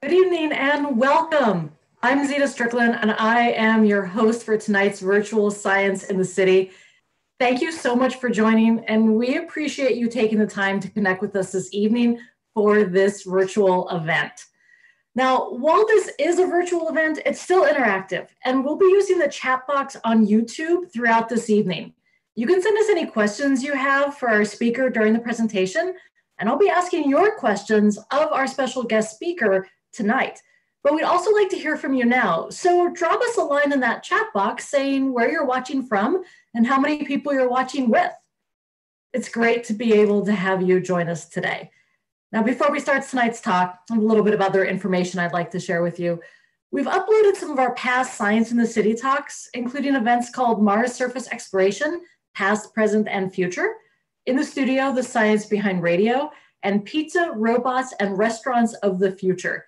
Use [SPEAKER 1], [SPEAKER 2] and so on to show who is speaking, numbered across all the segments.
[SPEAKER 1] Good evening and welcome. I'm Zita Strickland and I am your host for tonight's virtual Science in the City. Thank you so much for joining and we appreciate you taking the time to connect with us this evening for this virtual event. Now, while this is a virtual event, it's still interactive and we'll be using the chat box on YouTube throughout this evening. You can send us any questions you have for our speaker during the presentation and I'll be asking your questions of our special guest speaker tonight. But we'd also like to hear from you now. So drop us a line in that chat box saying where you're watching from and how many people you're watching with. It's great to be able to have you join us today. Now, before we start tonight's talk, a little bit of other information I'd like to share with you. We've uploaded some of our past Science in the City talks, including events called Mars Surface Exploration, Past, Present, and Future, in the studio, The Science Behind Radio, and Pizza, Robots, and Restaurants of the Future.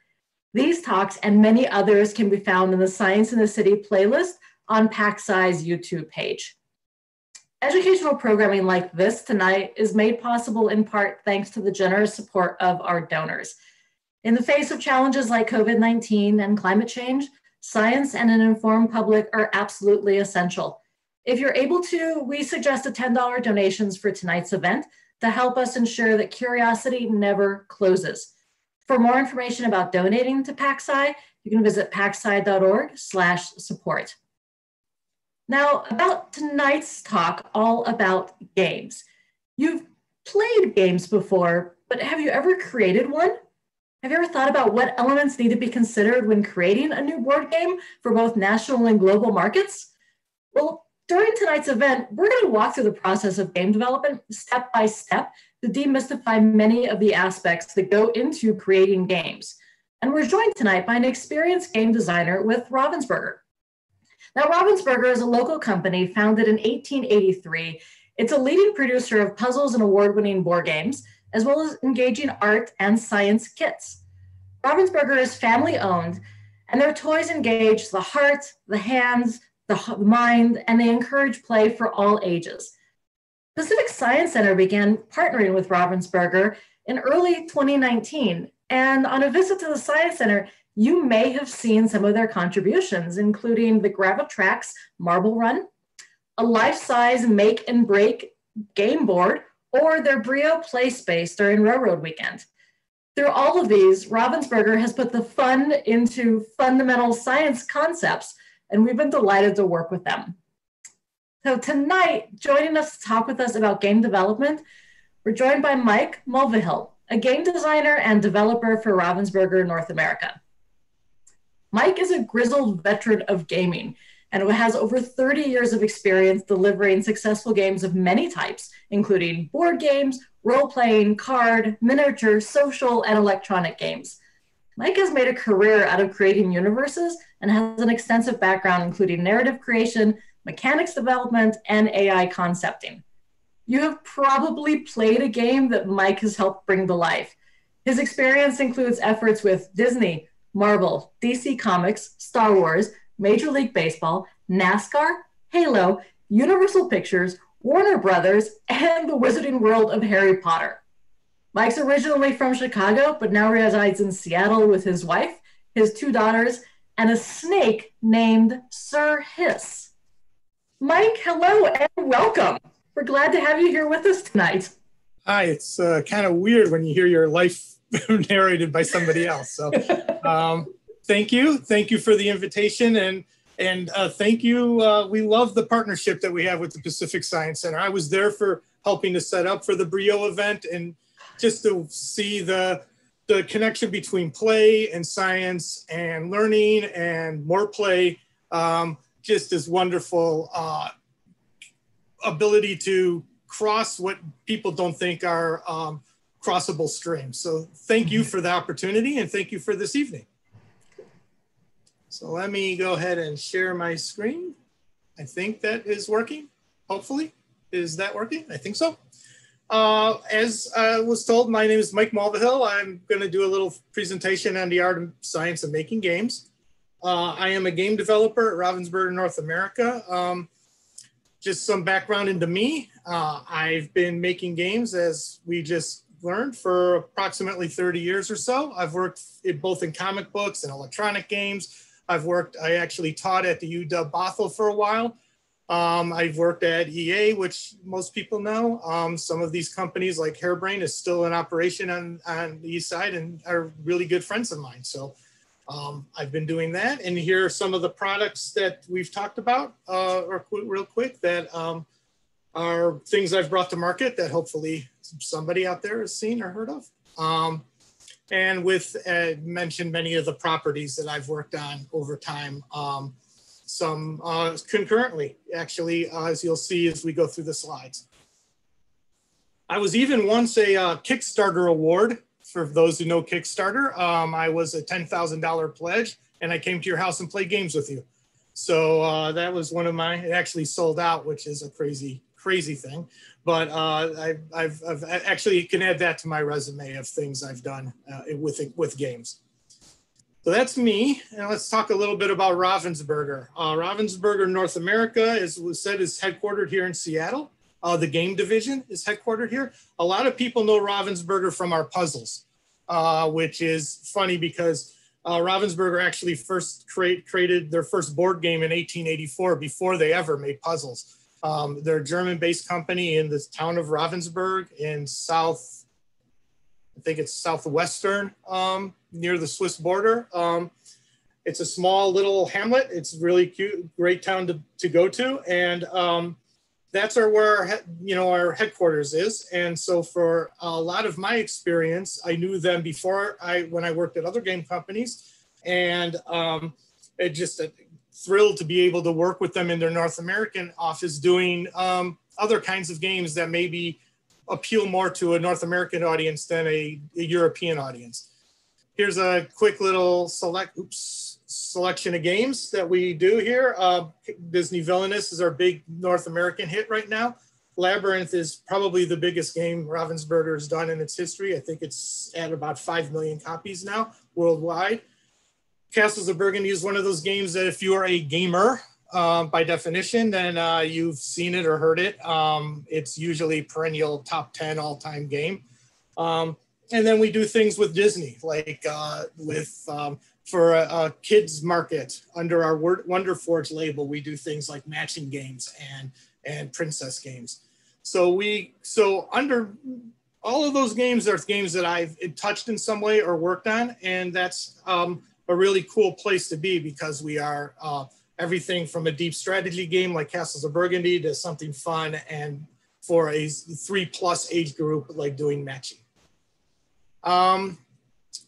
[SPEAKER 1] These talks and many others can be found in the Science in the City playlist on PacSci's YouTube page. Educational programming like this tonight is made possible in part thanks to the generous support of our donors. In the face of challenges like COVID-19 and climate change, science and an informed public are absolutely essential. If you're able to, we suggest a $10 donations for tonight's event to help us ensure that curiosity never closes. For more information about donating to PacSci, you can visit pacsci.org slash support. Now, about tonight's talk, all about games. You've played games before, but have you ever created one? Have you ever thought about what elements need to be considered when creating a new board game for both national and global markets? Well, during tonight's event, we're going to walk through the process of game development step by step to demystify many of the aspects that go into creating games. And we're joined tonight by an experienced game designer with Ravensburger. Now, Ravensburger is a local company founded in 1883. It's a leading producer of puzzles and award winning board games, as well as engaging art and science kits. Ravensburger is family owned, and their toys engage the heart, the hands, the mind, and they encourage play for all ages. Pacific Science Center began partnering with Ravensburger in early 2019. And on a visit to the Science Center, you may have seen some of their contributions, including the GraviTrax Marble Run, a life-size make and break game board, or their Brio play space during Railroad Weekend. Through all of these, Ravensburger has put the fun into fundamental science concepts, and we've been delighted to work with them. So tonight, joining us to talk with us about game development, we're joined by Mike Mulvihill, a game designer and developer for Ravensburger North America. Mike is a grizzled veteran of gaming and has over 30 years of experience delivering successful games of many types, including board games, role-playing, card, miniature, social, and electronic games. Mike has made a career out of creating universes and has an extensive background including narrative creation, mechanics development, and AI concepting. You have probably played a game that Mike has helped bring to life. His experience includes efforts with Disney, Marvel, DC Comics, Star Wars, Major League Baseball, NASCAR, Halo, Universal Pictures, Warner Brothers, and the Wizarding World of Harry Potter. Mike's originally from Chicago, but now resides in Seattle with his wife, his two daughters, and a snake named Sir Hiss. Mike, hello and welcome. We're glad to have you here with us tonight.
[SPEAKER 2] Hi, it's uh, kind of weird when you hear your life narrated by somebody else. So, um, thank you, thank you for the invitation, and and uh, thank you. Uh, we love the partnership that we have with the Pacific Science Center. I was there for helping to set up for the Brio event, and just to see the the connection between play and science and learning and more play. Um, just this wonderful uh, ability to cross what people don't think are um, crossable streams. So thank you for the opportunity and thank you for this evening. So let me go ahead and share my screen. I think that is working, hopefully. Is that working? I think so. Uh, as I was told, my name is Mike Mulvihill. I'm going to do a little presentation on the art and science of making games. Uh, I am a game developer at Ravensburger, North America. Um, just some background into me. Uh, I've been making games as we just learned for approximately 30 years or so. I've worked in, both in comic books and electronic games. I've worked, I actually taught at the UW Bothell for a while. Um, I've worked at EA, which most people know. Um, some of these companies like Hairbrain is still in operation on, on the east side and are really good friends of mine. So um, I've been doing that. And here are some of the products that we've talked about uh, or real quick that um, are things I've brought to market that hopefully somebody out there has seen or heard of. Um, and with uh, mentioned many of the properties that I've worked on over time, um, some uh, concurrently, actually, uh, as you'll see as we go through the slides. I was even once a uh, Kickstarter award for those who know Kickstarter. Um, I was a $10,000 pledge and I came to your house and played games with you. So uh, that was one of my, it actually sold out, which is a crazy crazy thing. But uh, I've, I've, I've, actually can add that to my resume of things I've done uh, with with games. So that's me. And let's talk a little bit about Ravensburger. Uh, Ravensburger North America, as was said, is headquartered here in Seattle. Uh, the game division is headquartered here. A lot of people know Ravensburger from our puzzles, uh, which is funny because uh, Ravensburger actually first create, created their first board game in 1884 before they ever made puzzles. Um, they're a German-based company in the town of Ravensburg in South, I think it's southwestern, um, near the Swiss border. Um, it's a small little hamlet. It's really cute, great town to, to go to. And um, that's our, where our, you know, our headquarters is. And so for a lot of my experience, I knew them before I, when I worked at other game companies. And um, it just, thrilled to be able to work with them in their North American office doing um, other kinds of games that maybe appeal more to a North American audience than a, a European audience. Here's a quick little select, oops, selection of games that we do here. Uh, Disney Villainous is our big North American hit right now. Labyrinth is probably the biggest game Ravensburger has done in its history. I think it's at about 5 million copies now worldwide. Castles of Burgundy is one of those games that if you are a gamer, uh, by definition, then uh, you've seen it or heard it. Um, it's usually perennial top 10 all time game. Um, and then we do things with Disney, like uh, with um, for a, a, kids market under our Wonder Forge label, we do things like matching games and and princess games. So we so under all of those games are games that I've touched in some way or worked on, and that's um, a really cool place to be because we are uh, everything from a deep strategy game like Castles of Burgundy to something fun and for a three plus age group like doing matching. Um,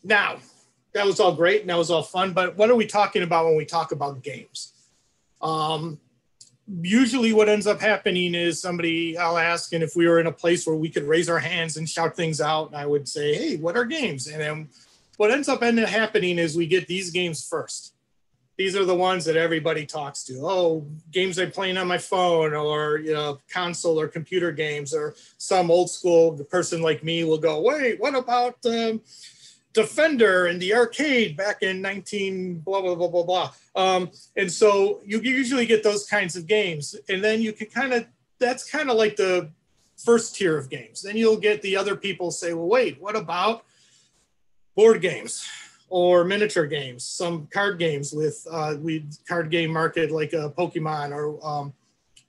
[SPEAKER 2] now, that was all great and that was all fun, but what are we talking about when we talk about games? Um, usually what ends up happening is somebody I'll ask, and if we were in a place where we could raise our hands and shout things out, I would say, hey, what are games? And then what ends up happening is we get these games first. These are the ones that everybody talks to. Oh, games I'm playing on my phone, or you know, console or computer games, or some old school person like me will go, wait, what about um, Defender in the arcade back in 19 blah blah blah blah blah. Um, and so you usually get those kinds of games, and then you can kind of that's kind of like the first tier of games. Then you'll get the other people say, well, wait, what about board games or miniature games, some card games with uh, we card game market like a uh, Pokemon or um,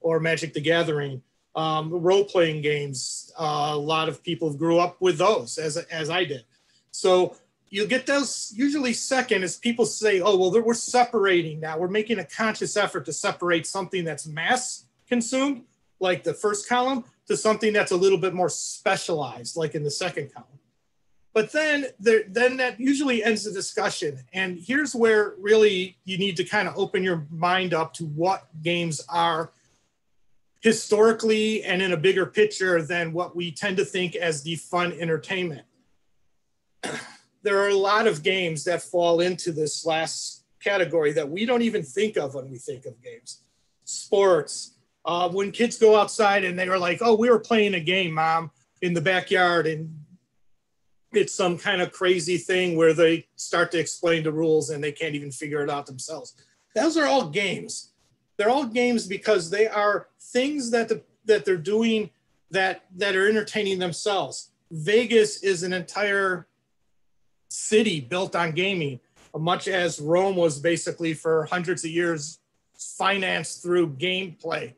[SPEAKER 2] or Magic the Gathering, um, role playing games. Uh, a lot of people grew up with those as as I did. So you get those usually second as people say, oh well, we're separating now. We're making a conscious effort to separate something that's mass consumed, like the first column, to something that's a little bit more specialized, like in the second column. But then there, then that usually ends the discussion. And here's where really you need to kind of open your mind up to what games are historically and in a bigger picture than what we tend to think as the fun entertainment. there are a lot of games that fall into this last category that we don't even think of when we think of games. Sports. Uh, when kids go outside and they are like, oh, we were playing a game, mom, in the backyard, and it's some kind of crazy thing where they start to explain the rules and they can't even figure it out themselves. Those are all games. They're all games because they are things that the, that they're doing that that are entertaining themselves. Vegas is an entire city built on gaming, much as Rome was basically for hundreds of years financed through gameplay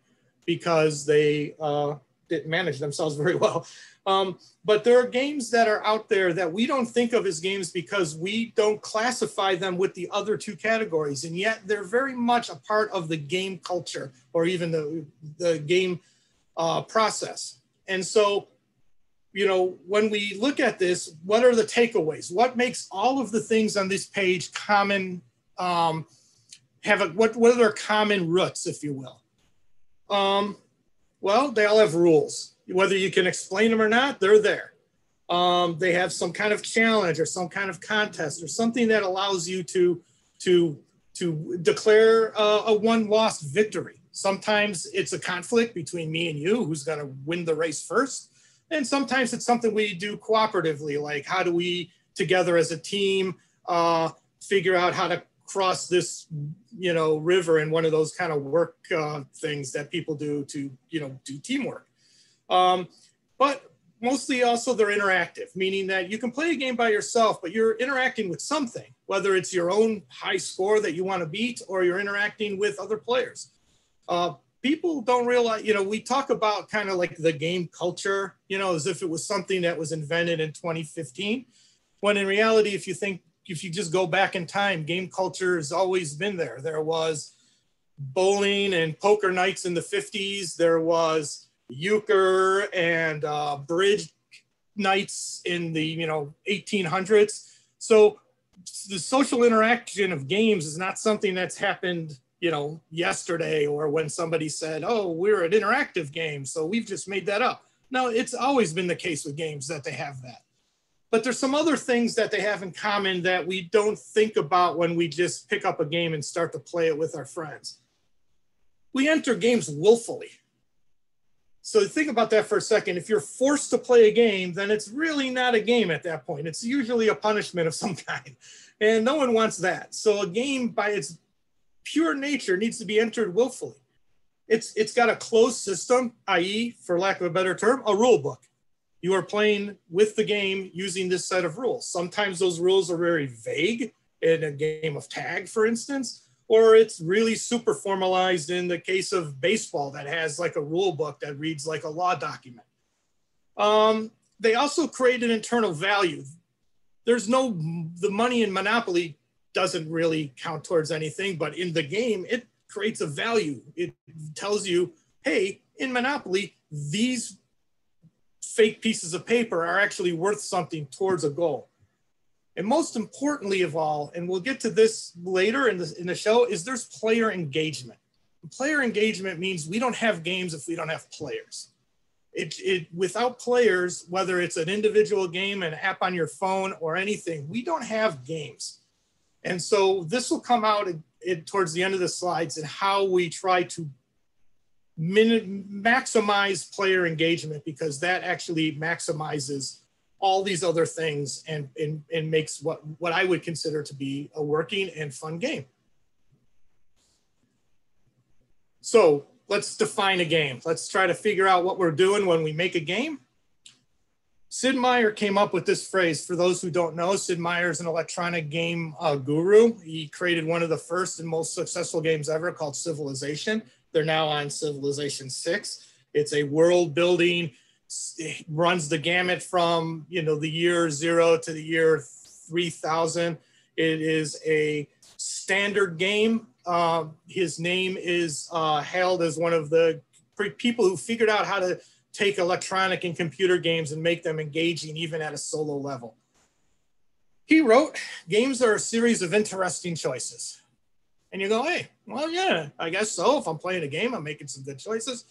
[SPEAKER 2] because they uh, didn't manage themselves very well. Um, but there are games that are out there that we don't think of as games because we don't classify them with the other two categories. And yet they're very much a part of the game culture or even the, the game uh, process. And so, you know, when we look at this, what are the takeaways? What makes all of the things on this page common? Um, have a, what, what are their common roots, if you will? Um, well, they all have rules whether you can explain them or not, they're there. Um, they have some kind of challenge or some kind of contest or something that allows you to to to declare a, a one lost victory. Sometimes it's a conflict between me and you, who's going to win the race first, and sometimes it's something we do cooperatively, like how do we together as a team uh, figure out how to cross this you know river in one of those kind of work uh, things that people do to you know do teamwork um, but mostly also they're interactive, meaning that you can play a game by yourself, but you're interacting with something, whether it's your own high score that you want to beat or you're interacting with other players. Uh, people don't realize, you know, we talk about kind of like the game culture, you know, as if it was something that was invented in 2015. When in reality, if you think, if you just go back in time, game culture has always been there. There was bowling and poker nights in the 50s. There was euchre and uh, bridge nights in the you know 1800s. So the social interaction of games is not something that's happened you know yesterday or when somebody said, "Oh, we're an interactive game, so we've just made that up." No, it's always been the case with games that they have that. But there's some other things that they have in common that we don't think about when we just pick up a game and start to play it with our friends. We enter games willfully so think about that for a second. If you're forced to play a game, then it's really not a game at that point. It's usually a punishment of some kind. And no one wants that. So a game by its pure nature needs to be entered willfully. It's it's got a closed system, i.e., for lack of a better term, a rule book. You are playing with the game using this set of rules. Sometimes those rules are very vague in a game of tag, for instance or it's really super formalized in the case of baseball that has like a rule book that reads like a law document. Um, they also create an internal value. There's no, the money in Monopoly doesn't really count towards anything, but in the game, it creates a value. It tells you, hey, in Monopoly, these fake pieces of paper are actually worth something towards a goal. And most importantly of all, and we'll get to this later in the, in the show, is there's player engagement. Player engagement means we don't have games if we don't have players. It, it, without players, whether it's an individual game, an app on your phone, or anything, we don't have games. And so this will come out in, in, towards the end of the slides and how we try to min- maximize player engagement because that actually maximizes all these other things and, and, and makes what, what I would consider to be a working and fun game. So let's define a game. Let's try to figure out what we're doing when we make a game. Sid Meier came up with this phrase. For those who don't know, Sid Meier is an electronic game uh, guru. He created one of the first and most successful games ever called Civilization. They're now on Civilization 6. It's a world building runs the gamut from you know the year zero to the year 3000 it is a standard game. Uh, his name is uh, hailed as one of the people who figured out how to take electronic and computer games and make them engaging even at a solo level. He wrote games are a series of interesting choices. And you go hey well yeah i guess so. If i'm playing a game i'm making some good choices.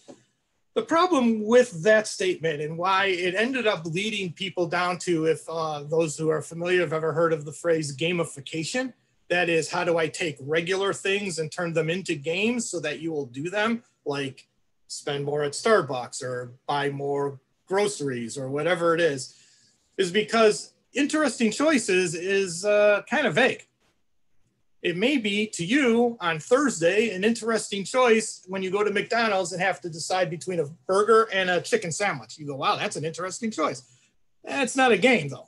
[SPEAKER 2] The problem with that statement and why it ended up leading people down to, if uh, those who are familiar have ever heard of the phrase gamification, that is, how do I take regular things and turn them into games so that you will do them, like spend more at Starbucks or buy more groceries or whatever it is, is because interesting choices is uh, kind of vague it may be to you on Thursday an interesting choice when you go to McDonald's and have to decide between a burger and a chicken sandwich. You go, wow, that's an interesting choice. That's not a game though.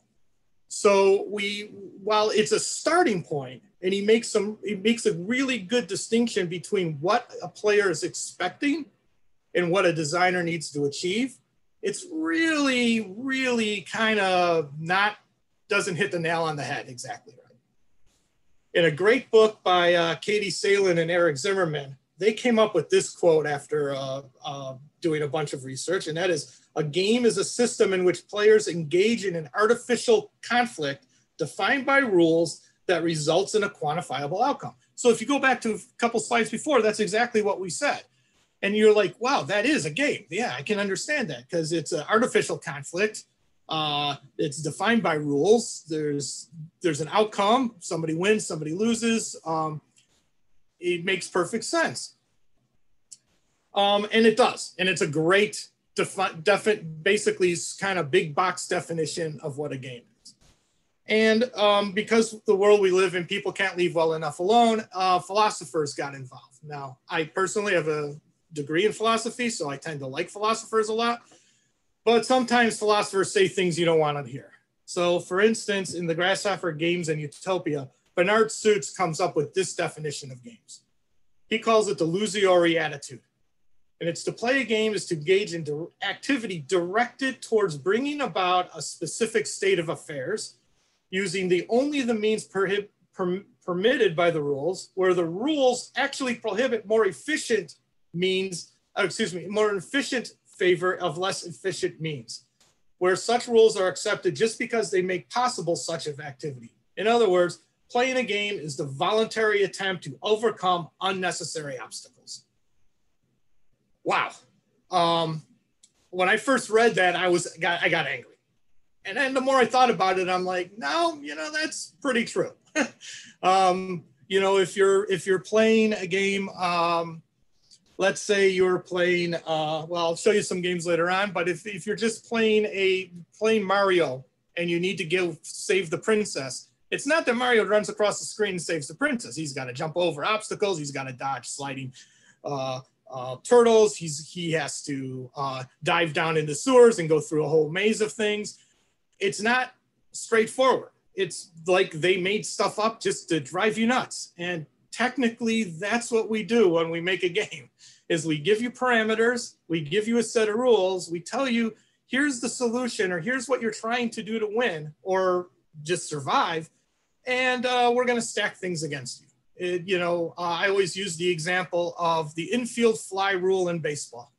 [SPEAKER 2] So we, while it's a starting point, and he makes some, he makes a really good distinction between what a player is expecting and what a designer needs to achieve. It's really, really kind of not doesn't hit the nail on the head exactly right. In a great book by uh, Katie Salen and Eric Zimmerman, they came up with this quote after uh, uh, doing a bunch of research, and that is a game is a system in which players engage in an artificial conflict defined by rules that results in a quantifiable outcome. So if you go back to a couple slides before, that's exactly what we said. And you're like, wow, that is a game. Yeah, I can understand that because it's an artificial conflict. Uh, it's defined by rules. There's there's an outcome. Somebody wins, somebody loses. Um, it makes perfect sense. Um, and it does. And it's a great, defi- defi- basically kind of big box definition of what a game is. And um, because the world we live in, people can't leave well enough alone, uh, philosophers got involved. Now, I personally have a degree in philosophy, so I tend to like philosophers a lot. But sometimes philosophers say things you don't want to hear. So, for instance, in the Grasshopper Games and Utopia, Bernard Suits comes up with this definition of games. He calls it the lusory attitude. And it's to play a game is to engage in activity directed towards bringing about a specific state of affairs using the only the means perhib- per- permitted by the rules, where the rules actually prohibit more efficient means, uh, excuse me, more efficient favor of less efficient means, where such rules are accepted just because they make possible such of activity. In other words, Playing a game is the voluntary attempt to overcome unnecessary obstacles. Wow. Um, when I first read that, I was got, I got angry. And then the more I thought about it, I'm like, no, you know, that's pretty true. um, you know, if you're if you're playing a game, um, let's say you're playing, uh, well, I'll show you some games later on, but if, if you're just playing a playing Mario and you need to give save the princess, it's not that Mario runs across the screen and saves the princess. He's got to jump over obstacles. He's got to dodge sliding uh, uh, turtles. He's he has to uh, dive down into sewers and go through a whole maze of things. It's not straightforward. It's like they made stuff up just to drive you nuts. And technically, that's what we do when we make a game: is we give you parameters, we give you a set of rules, we tell you here's the solution or here's what you're trying to do to win or just survive and uh, we're going to stack things against you. It, you know, uh, I always use the example of the infield fly rule in baseball.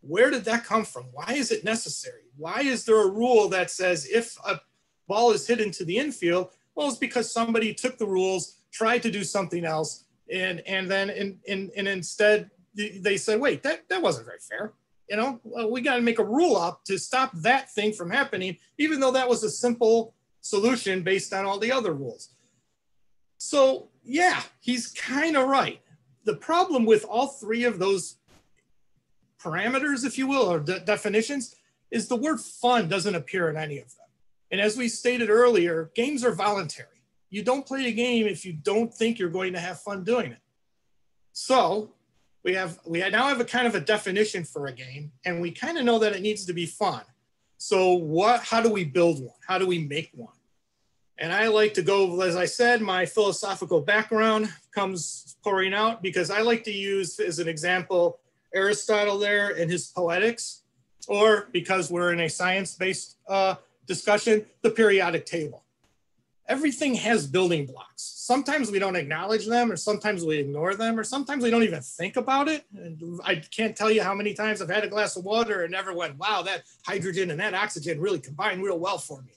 [SPEAKER 2] Where did that come from? Why is it necessary? Why is there a rule that says if a ball is hit into the infield, well, it's because somebody took the rules, tried to do something else, and and then in, in, and instead they said, wait, that, that wasn't very fair. You know, well, we got to make a rule up to stop that thing from happening, even though that was a simple solution based on all the other rules. So, yeah, he's kind of right. The problem with all three of those parameters, if you will, or de- definitions, is the word fun doesn't appear in any of them. And as we stated earlier, games are voluntary. You don't play a game if you don't think you're going to have fun doing it. So we have we now have a kind of a definition for a game, and we kind of know that it needs to be fun. So what, how do we build one? How do we make one? And I like to go, as I said, my philosophical background comes pouring out because I like to use as an example Aristotle there and his poetics, or because we're in a science-based uh, discussion, the periodic table. Everything has building blocks. Sometimes we don't acknowledge them, or sometimes we ignore them, or sometimes we don't even think about it. And I can't tell you how many times I've had a glass of water and never went, wow, that hydrogen and that oxygen really combine real well for me.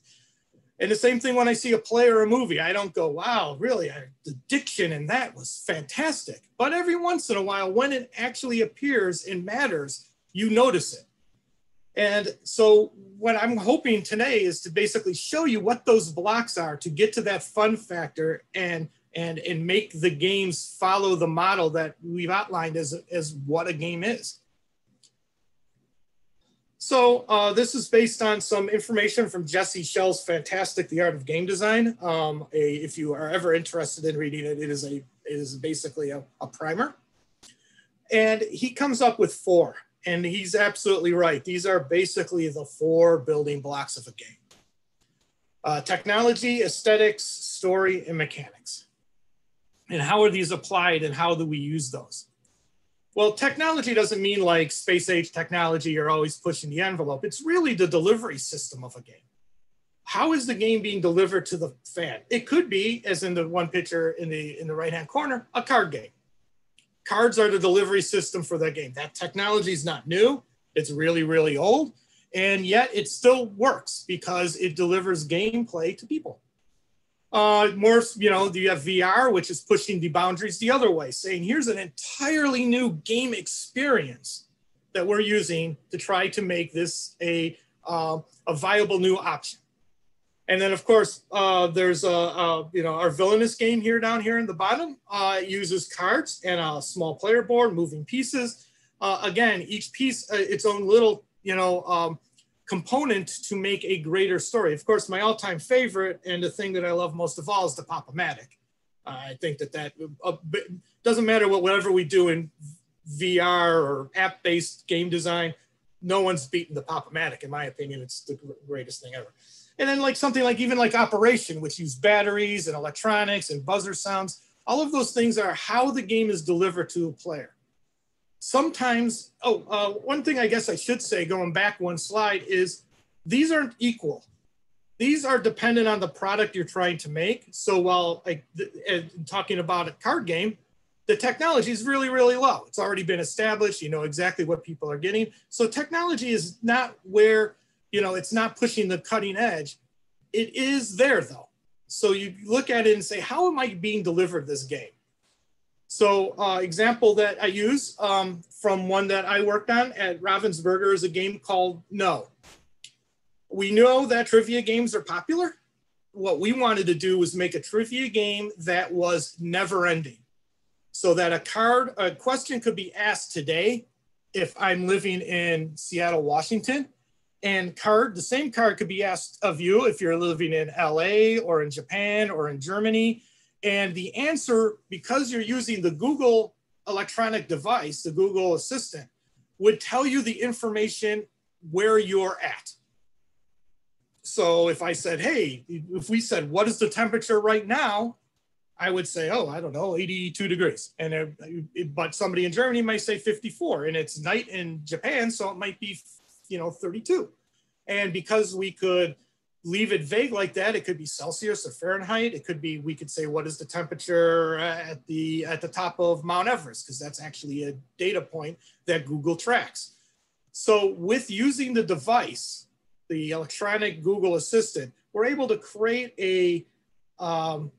[SPEAKER 2] And the same thing when I see a play or a movie, I don't go, wow, really, I, the diction in that was fantastic. But every once in a while, when it actually appears and matters, you notice it. And so, what I'm hoping today is to basically show you what those blocks are to get to that fun factor and and and make the games follow the model that we've outlined as as what a game is. So uh, this is based on some information from Jesse Schell's fantastic The Art of Game Design. Um, a, if you are ever interested in reading it, it is a it is basically a, a primer. And he comes up with four. And he's absolutely right. These are basically the four building blocks of a game uh, technology, aesthetics, story, and mechanics. And how are these applied and how do we use those? Well, technology doesn't mean like space age technology, you're always pushing the envelope. It's really the delivery system of a game. How is the game being delivered to the fan? It could be, as in the one picture in the in the right-hand corner, a card game. Cards are the delivery system for that game. That technology is not new. It's really, really old. And yet it still works because it delivers gameplay to people. Uh, more, you know, do you have VR, which is pushing the boundaries the other way, saying here's an entirely new game experience that we're using to try to make this a, uh, a viable new option. And then, of course, uh, there's a, a, you know our villainous game here down here in the bottom. Uh, uses cards and a small player board, moving pieces. Uh, again, each piece uh, its own little you know um, component to make a greater story. Of course, my all-time favorite and the thing that I love most of all is the Pop-O-Matic. I think that that uh, doesn't matter what whatever we do in VR or app-based game design, no one's beaten the Pop-O-Matic. In my opinion, it's the greatest thing ever. And then like something like even like Operation, which use batteries and electronics and buzzer sounds. All of those things are how the game is delivered to a player sometimes, oh, uh, one thing I guess I should say going back one slide is these aren't equal. These are dependent on the product you're trying to make. So while like talking about a card game, the technology is really, really low. It's already been established. You know exactly what people are getting. So technology is not where, you know, it's not pushing the cutting edge. It is there though. So you look at it and say, how am I being delivered this game? So uh, example that I use um, from one that I worked on at Ravensburger is a game called KNOW. We know that trivia games are popular. What we wanted to do was make a trivia game that was never ending. So that a card, a question could be asked today if I'm living in Seattle, Washington, and card, the same card could be asked of you if you're living in LA or in Japan or in Germany and the answer, because you're using the Google electronic device, the Google Assistant, would tell you the information where you're at. So if I said, hey, if we said, what is the temperature right now? I would say, oh, I don't know, 82 degrees. And it, it, but somebody in Germany might say 54, and it's night in Japan, so it might be, you know, 32. And because we could leave it vague like that. It could be Celsius or Fahrenheit. It could be, we could say, what is the temperature at the, at the top of Mount Everest? Because that's actually a data point that Google tracks. So with using the device, the electronic Google Assistant, we're able to create a, um,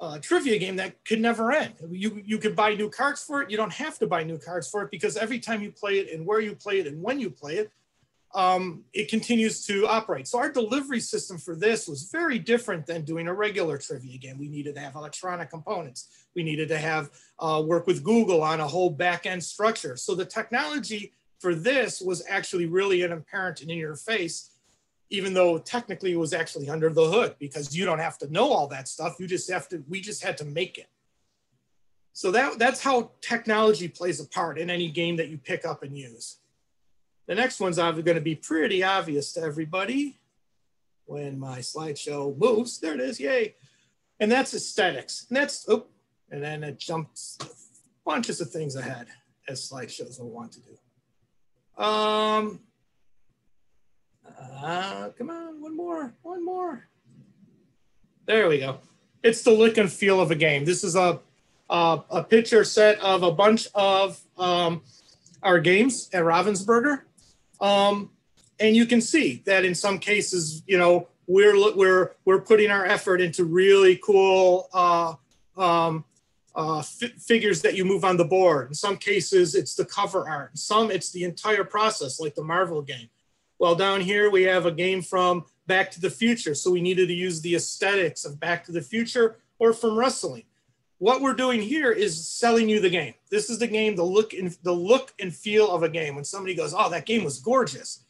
[SPEAKER 2] a trivia game that could never end. You, you could buy new cards for it. You don't have to buy new cards for it because every time you play it and where you play it and when you play it, um, it continues to operate. So our delivery system for this was very different than doing a regular trivia game. We needed to have electronic components. We needed to have uh, work with Google on a whole back end structure. So the technology for this was actually really an apparent and in your face, even though technically it was actually under the hood because you don't have to know all that stuff. You just have to, we just had to make it. So that, that's how technology plays a part in any game that you pick up and use. The next one's going to be pretty obvious to everybody when my slideshow moves. There it is, yay. And that's aesthetics. And that's, oh, and then it jumps bunches of things ahead as slideshows will want to do. Um, uh, come on, one more, one more. There we go. It's the look and feel of a game. This is a, a, a picture set of a bunch of um, our games at Ravensburger. Um, and you can see that in some cases, you know, we're we're we're putting our effort into really cool uh, um, uh, figures that you move on the board. In some cases, it's the cover art. In some, it's the entire process, like the Marvel game. Well, down here we have a game from Back to the Future, so we needed to use the aesthetics of Back to the Future or from wrestling what we're doing here is selling you the game. This is the game, the look and the look and feel of a game. When somebody goes, "Oh, that game was gorgeous,"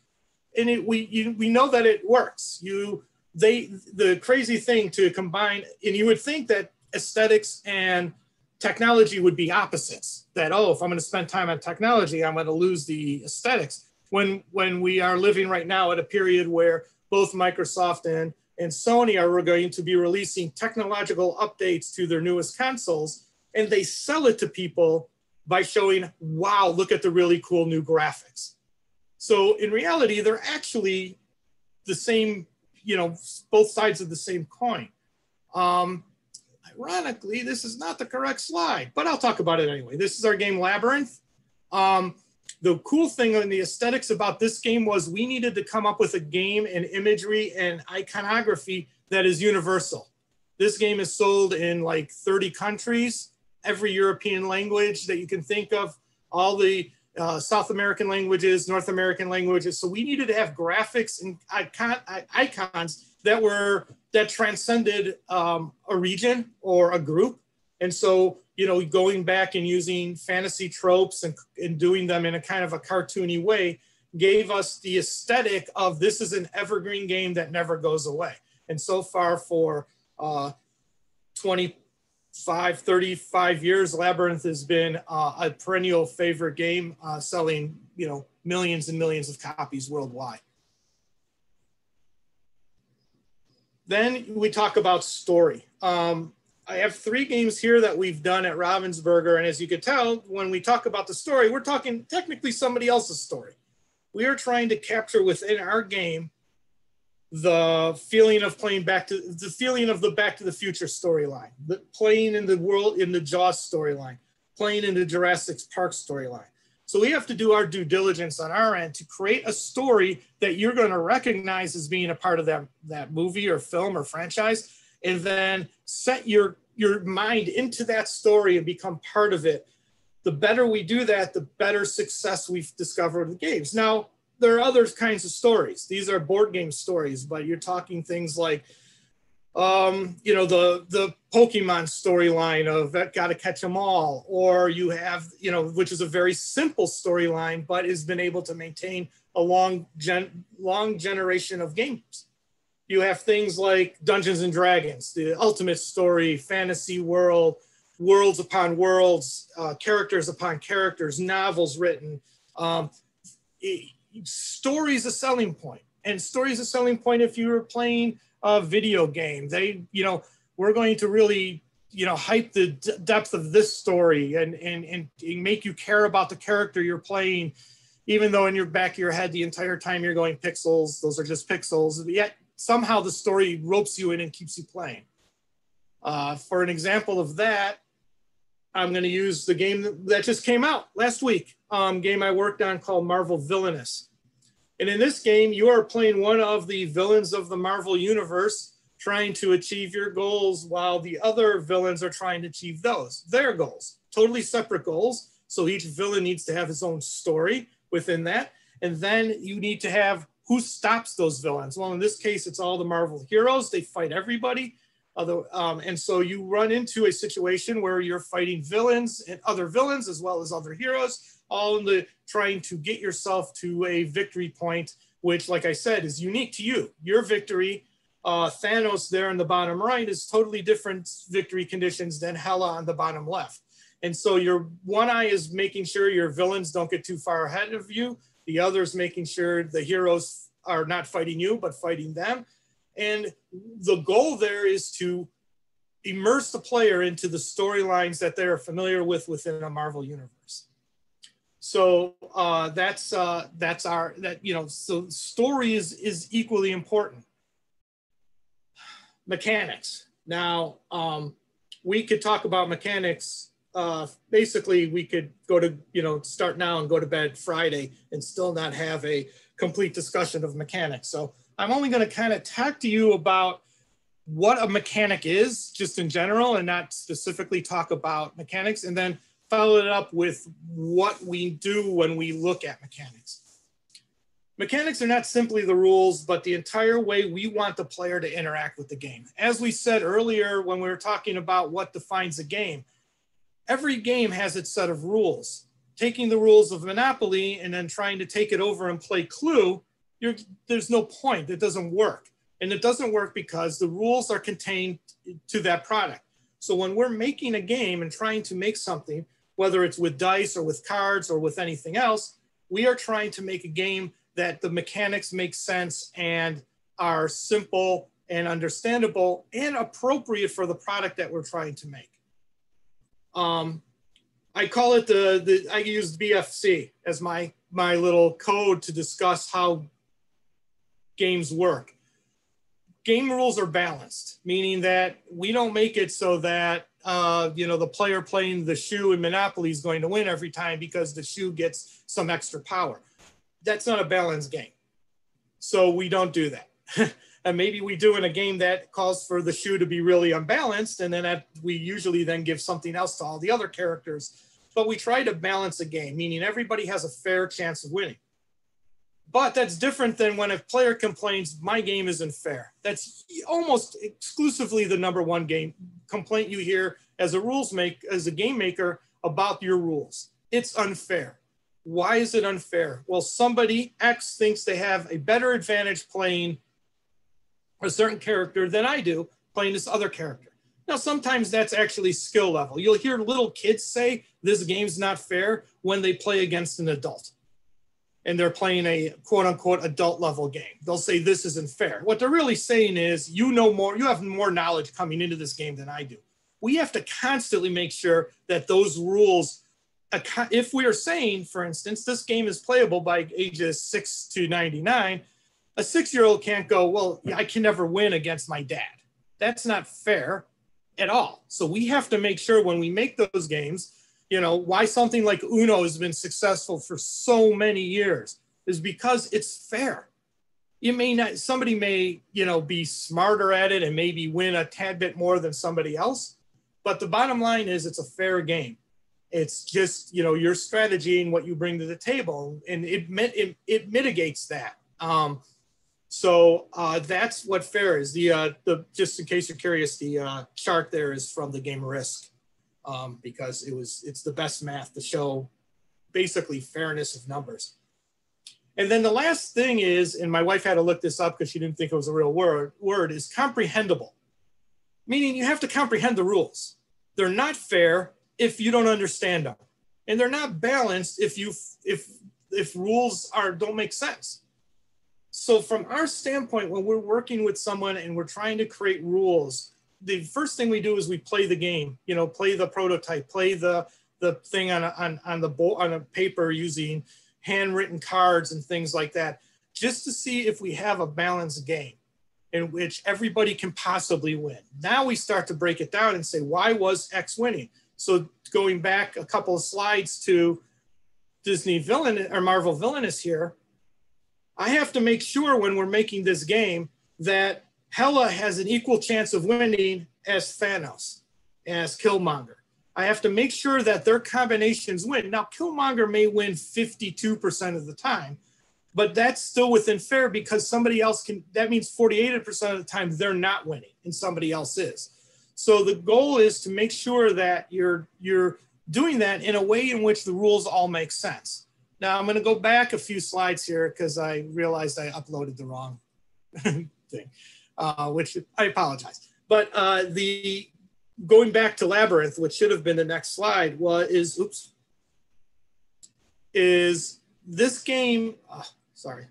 [SPEAKER 2] and it, we you, we know that it works. You they the crazy thing to combine, and you would think that aesthetics and technology would be opposites that oh if i'm going to spend time on technology i'm going to lose the aesthetics when when we are living right now at a period where both microsoft and and sony are going to be releasing technological updates to their newest consoles and they sell it to people by showing wow look at the really cool new graphics so in reality they're actually the same you know both sides of the same coin um, Ironically, this is not the correct slide, but I'll talk about it anyway. This is our game Labyrinth. Um, the cool thing in the aesthetics about this game was we needed to come up with a game and imagery and iconography that is universal. This game is sold in like 30 countries, every European language that you can think of, all the uh, South American languages, North American languages. So we needed to have graphics and icon, icons that were that transcended um, a region or a group. And so, you know, going back and using fantasy tropes and, and doing them in a kind of a cartoony way gave us the aesthetic of this is an evergreen game that never goes away. And so far for uh, 25, 35 years, Labyrinth has been uh, a perennial favorite game, uh, selling, you know, millions and millions of copies worldwide. Then we talk about story. Um, I have three games here that we've done at Ravensburger. And as you can tell, when we talk about the story, we're talking technically somebody else's story. We are trying to capture within our game the feeling of playing back to the feeling of the Back to the Future storyline, playing in the world in the Jaws storyline, playing in the Jurassic Park storyline. So we have to do our due diligence on our end to create a story that you're going to recognize as being a part of that, that movie or film or franchise, and then set your your mind into that story and become part of it. The better we do that, the better success we've discovered with games. Now, there are other kinds of stories. These are board game stories, but you're talking things like um, you know, the the Pokemon storyline of got to catch them all, or you have, you know, which is a very simple storyline, but has been able to maintain a long gen long generation of games. You have things like Dungeons and Dragons, the ultimate story, fantasy world, worlds upon worlds, uh, characters upon characters, novels written. Um, story is a selling point, and story is a selling point if you're playing a video game. They, you know, we're going to really, you know, hype the d- depth of this story and, and, and make you care about the character you're playing, even though in your back of your head the entire time you're going pixels, those are just pixels. Yet somehow the story ropes you in and keeps you playing. Uh, for an example of that, I'm going to use the game that just came out last week. Um, game I worked on called Marvel Villainous. And in this game, you are playing one of the villains of the Marvel Universe, trying to achieve your goals while the other villains are trying to achieve those, their goals. Totally separate goals. So each villain needs to have his own story within that. And then you need to have who stops those villains. Well, in this case, it's all the Marvel heroes. They fight everybody. Although, um, and so you run into a situation where you're fighting villains and other villains as well as other heroes all in the trying to get yourself to a victory point, which, like I said, is unique to you. Your victory, uh, Thanos there in the bottom right, is totally different victory conditions than Hela on the bottom left. And so your one eye is making sure your villains don't get too far ahead of you. The other is making sure the heroes are not fighting you, but fighting them. And the goal there is to immerse the player into the storylines that they're familiar with within a Marvel universe. So uh, that's uh, that's our that you know so story is is equally important. Mechanics. Now um, we could talk about mechanics. Uh, basically, we could go to you know start now and go to bed Friday and still not have a complete discussion of mechanics. So I'm only going to kind of talk to you about what a mechanic is just in general and not specifically talk about mechanics and then follow it up with what we do when we look at mechanics. Mechanics are not simply the rules, but the entire way we want the player to interact with the game. As we said earlier when we were talking about what defines a game, every game has its set of rules. Taking the rules of Monopoly and then trying to take it over and play Clue, there's no point. It doesn't work. And it doesn't work because the rules are contained to that product. So when we're making a game and trying to make something, whether it's with dice or with cards or with anything else, we are trying to make a game that the mechanics make sense and are simple and understandable and appropriate for the product that we're trying to make. Um, I call it the, the I use BFC as my my little code to discuss how games work. Game rules are balanced, meaning that we don't make it so that uh, you know the player playing the shoe in Monopoly is going to win every time because the shoe gets some extra power. That's not a balanced game, so we don't do that. and maybe we do in a game that calls for the shoe to be really unbalanced, and then at, we usually then give something else to all the other characters. But we try to balance a game, meaning everybody has a fair chance of winning. But that's different than when a player complains, my game isn't fair. That's almost exclusively the number one game complaint you hear as a rules make as a game maker about your rules. It's unfair. Why is it unfair? Well, somebody X thinks they have a better advantage playing a certain character than I do playing this other character. Now, sometimes that's actually skill level. You'll hear little kids say this game's not fair when they play against an adult and they're playing a quote unquote adult level game. They'll say this isn't fair. What they're really saying is you know more, you have more knowledge coming into this game than I do. We have to constantly make sure that those rules, if we are saying, for instance, this game is playable by ages six to 99, a six year old can't go, well, I can never win against my dad. That's not fair at all. So we have to make sure when we make those games you know why something like uno has been successful for so many years is because it's fair you may not somebody may you know be smarter at it and maybe win a tad bit more than somebody else but the bottom line is it's a fair game it's just you know your strategy and what you bring to the table and it it, it mitigates that um, so uh, that's what fair is the uh, the just in case you're curious the uh, chart there is from the game risk um, because it was it's the best math to show basically fairness of numbers. And then the last thing is, and my wife had to look this up because she didn't think it was a real word, word is comprehensible, meaning you have to comprehend the rules. They're not fair if you don't understand them. And they're not balanced if you if if rules are don't make sense. So from our standpoint, when we're working with someone and we're trying to create rules, the first thing we do is we play the game, you know, play the prototype, play the the thing on a, on on the on a paper using handwritten cards and things like that, just to see if we have a balanced game in which everybody can possibly win. Now we start to break it down and say, why was X winning? So going back a couple of slides to Disney villain or Marvel villainous here, I have to make sure when we're making this game that Hela has an equal chance of winning as Thanos, as Killmonger. I have to make sure that their combinations win. Now, Killmonger may win 52% of the time, but that's still within fair because somebody else can, that means 48% of the time they're not winning and somebody else is. So the goal is to make sure that you're, you're doing that in a way in which the rules all make sense. Now I'm going to go back a few slides here because I realized I uploaded the wrong thing uh, which I apologize. But uh, the going back to Labyrinth, which should have been the next slide, was is oops, is this game? Oh, sorry,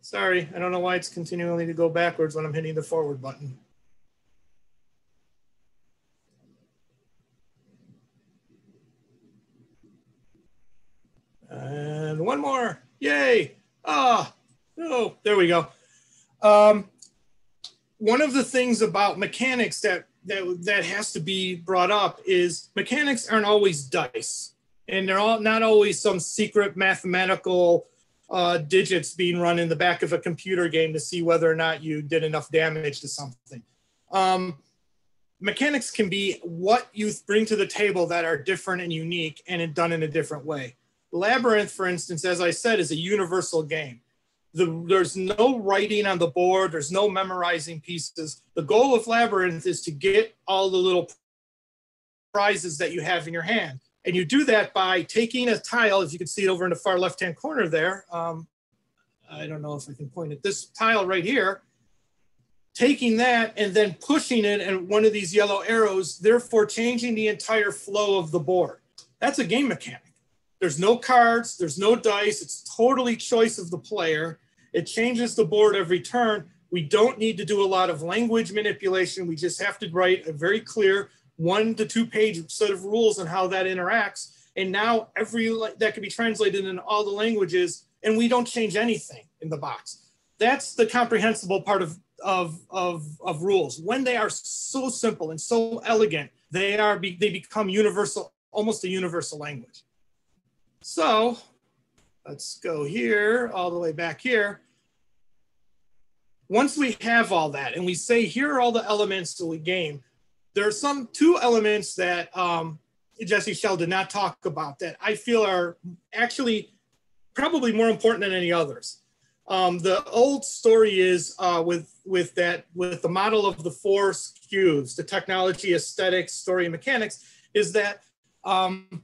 [SPEAKER 2] sorry, I don't know why it's continually to go backwards when I'm hitting the forward button. And one more, yay! Ah, Oh, there we go. Um, one of the things about mechanics that, that that has to be brought up is mechanics aren't always dice, and they're all not always some secret mathematical uh, digits being run in the back of a computer game to see whether or not you did enough damage to something. Um, mechanics can be what you bring to the table that are different and unique and done in a different way. Labyrinth, for instance, as I said, is a universal game the, there's no writing on the board, there's no memorizing pieces. The goal of Labyrinth is to get all the little prizes that you have in your hand. And you do that by taking a tile, as you can see it over in the far left hand corner there. Um, I don't know if I can point at this tile right here. taking that and then pushing it and one of these yellow arrows, therefore changing the entire flow of the board. That's a game mechanic. There's no cards, there's no dice. It's totally choice of the player. It changes the board every turn. We don't need to do a lot of language manipulation. We just have to write a very clear one to two page set of rules on how that interacts. And now every that can be translated in all the languages, and we don't change anything in the box. That's the comprehensible part of of of, of rules. When they are so simple and so elegant, they are they become universal, almost a universal language. So let's go here, all the way back here. Once we have all that and we say, here are all the elements to the game, there are some two elements that um, Jesse Schell did not talk about that I feel are actually probably more important than any others. Um, the old story is uh, with with that with the model of the four SKUs, the technology, aesthetics, story, and mechanics, is that um,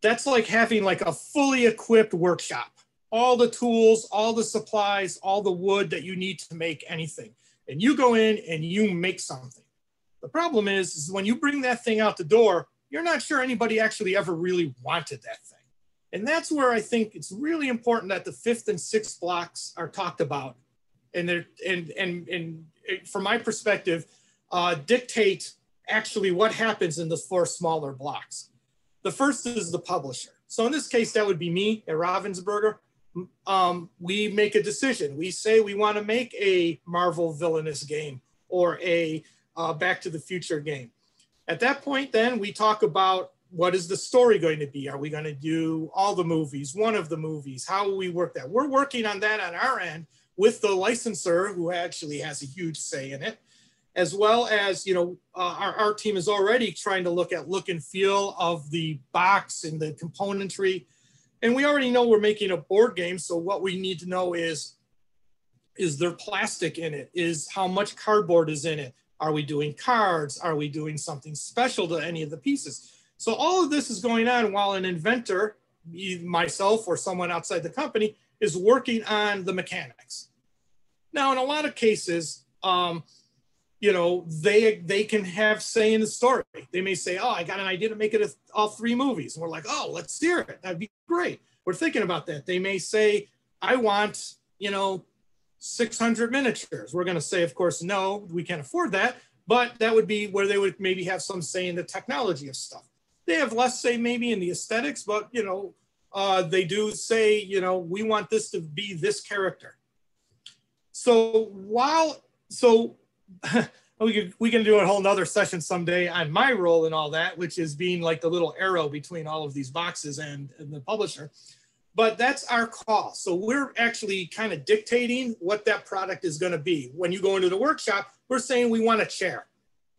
[SPEAKER 2] that's like having like a fully equipped workshop. All the tools all the supplies all the wood that you need to make anything. And you go in and you make something. The problem is, is when you bring that thing out the door you're not sure anybody actually ever really wanted that thing. And that's where i think it's really important that the fifth and sixth blocks are talked about. And they're and and and from my perspective uh, dictate actually what happens in the four smaller blocks the first is the publisher. So in this case, that would be me at Ravensburger. Um, we make a decision. We say we want to make a Marvel villainous game or a uh, Back to the Future game. At that point, then we talk about what is the story going to be? Are we going to do all the movies, one of the movies? How will we work that? We're working on that on our end with the licensor who actually has a huge say in it as well as you know uh, our, our team is already trying to look at look and feel of the box and the componentry. And we already know we're making a board game so what we need to know is is there plastic in it? Is how much cardboard is in it? Are we doing cards? Are we doing something special to any of the pieces? So all of this is going on while an inventor myself or someone outside the company is working on the mechanics. Now in a lot of cases um, you know they they can have say in the story. They may say oh i got an idea to make it a, all three movies. And we're like oh let's hear it. That'd be great. We're thinking about that. They may say i want you know 600 miniatures. We're going to say of course no we can't afford that but that would be where they would maybe have some say in the technology of stuff. They have less say maybe in the aesthetics but you know uh, they do say you know we want this to be this character. So while so we could we can do a whole nother session someday on my role and all that, which is being like the little arrow between all of these boxes and, and the publisher. But that's our call. So we're actually kind of dictating what that product is going to be. When you go into the workshop, we're saying we want a chair.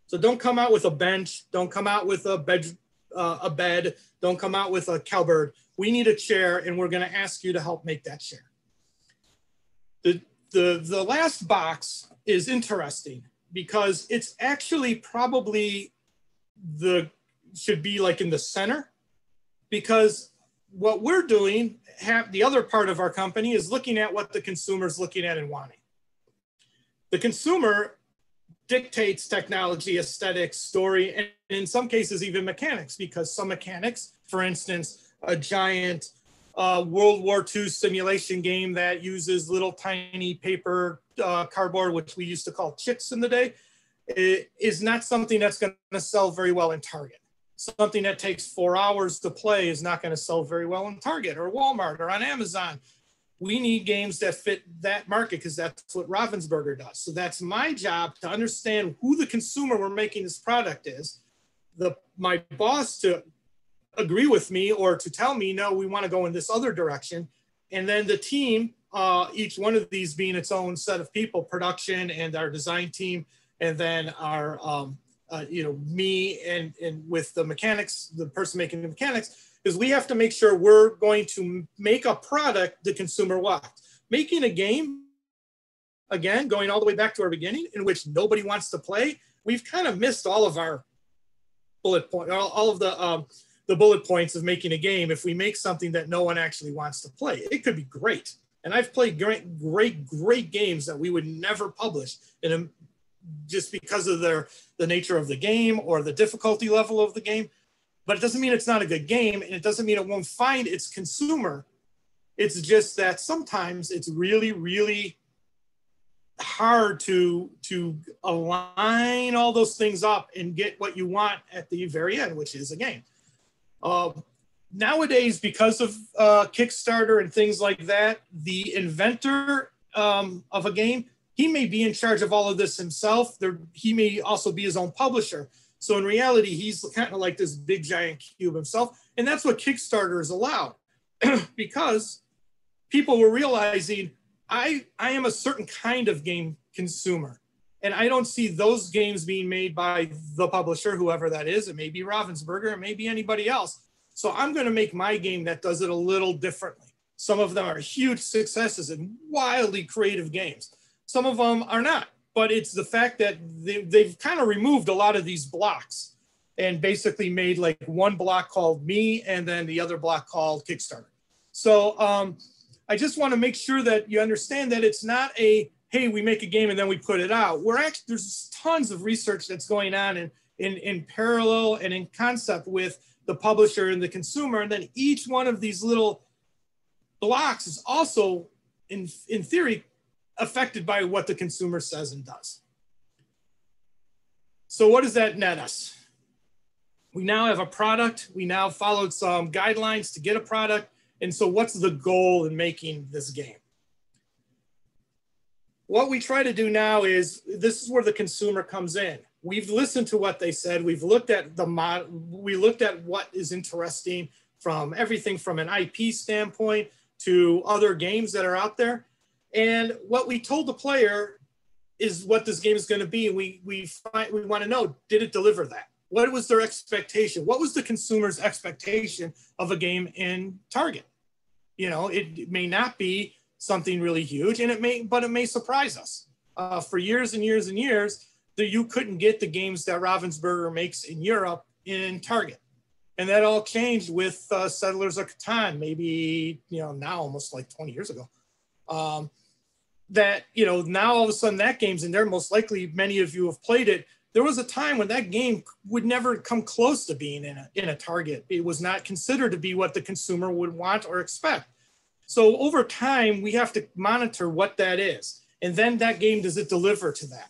[SPEAKER 2] So don't come out with a bench. Don't come out with a bed. Uh, a bed. Don't come out with a cupboard. We need a chair, and we're going to ask you to help make that chair. The the the last box is interesting because it's actually probably the should be like in the center because what we're doing have the other part of our company is looking at what the consumer is looking at and wanting. The consumer dictates technology aesthetics story and in some cases even mechanics because some mechanics for instance a giant uh, World War II simulation game that uses little tiny paper uh, cardboard, which we used to call chits in the day, is not something that's going to sell very well in Target. Something that takes four hours to play is not going to sell very well in Target or Walmart or on Amazon. We need games that fit that market because that's what Ravensburger does. So that's my job to understand who the consumer we're making this product is. The my boss to agree with me or to tell me, no, we want to go in this other direction. And then the team, uh, each one of these being its own set of people, production and our design team, and then our, um, uh, you know, me and, and with the mechanics, the person making the mechanics, is we have to make sure we're going to make a product the consumer wants. Making a game, again, going all the way back to our beginning, in which nobody wants to play, we've kind of missed all of our bullet point, all, all of the um, the bullet points of making a game if we make something that no one actually wants to play. It could be great. And I've played great, great, great games that we would never publish in a just because of their the nature of the game or the difficulty level of the game. But it doesn't mean it's not a good game, and it doesn't mean it won't find its consumer. It's just that sometimes it's really, really hard to to align all those things up and get what you want at the very end, which is a game. Uh, nowadays, because of uh, Kickstarter and things like that, the inventor um, of a game he may be in charge of all of this himself. There, he may also be his own publisher. So in reality, he's kind of like this big giant cube himself, and that's what Kickstarter is allowed, because people were realizing I I am a certain kind of game consumer, and I don't see those games being made by the publisher, whoever that is. It may be Ravensburger, it may be anybody else. So I'm going to make my game that does it a little differently. Some of them are huge successes and wildly creative games. Some of them are not, but it's the fact that they, they've kind of removed a lot of these blocks and basically made like one block called me and then the other block called Kickstarter. So um, I just want to make sure that you understand that it's not a hey we make a game and then we put it out. We're actually there's tons of research that's going on in in, in parallel and in concept with the publisher and the consumer, and then each one of these little blocks is also in in theory affected by what the consumer says and does. So what does that net us? We now have a product. We now followed some guidelines to get a product. And so what's the goal in making this game? What we try to do now is, this is where the consumer comes in. We've listened to what they said. We've looked at the mod, we looked at what is interesting from everything from an IP standpoint to other games that are out there. And what we told the player is what this game is going to be. We we find, we want to know did it deliver that? What was their expectation? What was the consumer's expectation of a game in Target? You know, it, it may not be something really huge, and it may, but it may surprise us. Uh, for years and years and years, that you couldn't get the games that Ravensburger makes in Europe in Target, and that all changed with uh, Settlers of Catan, maybe you know now almost like 20 years ago. Um, that you know now all of a sudden that game's in there. Most likely many of you have played it. There was a time when that game would never come close to being in a, in a target. It was not considered to be what the consumer would want or expect so over time we have to monitor what that is. And then that game does it deliver to that?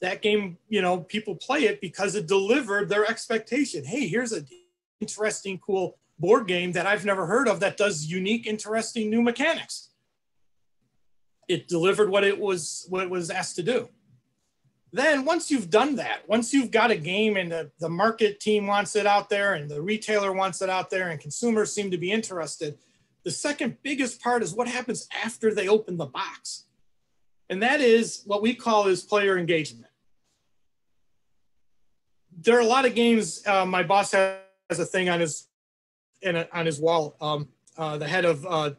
[SPEAKER 2] That game you know people play it because it delivered their expectation. Hey here's an interesting cool board game that i've never heard of that does unique interesting new mechanics. It delivered what it was what it was asked to do. Then once you've done that once you've got a game and the, the market team wants it out there and the retailer wants it out there and consumers seem to be interested the second biggest part is what happens after they open the box and that is what we call is player engagement there are a lot of games uh, my boss has a thing on his a, on his wall um, uh, the head of uh,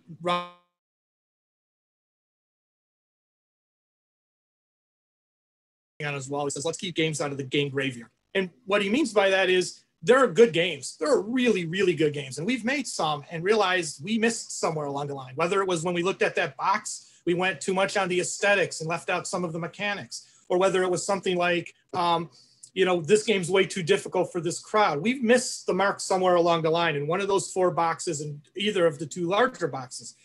[SPEAKER 2] on as well. He says, let's keep games out of the game graveyard. And what he means by that is there are good games. There are really, really good games. And we've made some and realized we missed somewhere along the line. Whether it was when we looked at that box, we went too much on the aesthetics and left out some of the mechanics, or whether it was something like, um, you know, this game's way too difficult for this crowd. We've missed the mark somewhere along the line in one of those four boxes and either of the two larger boxes.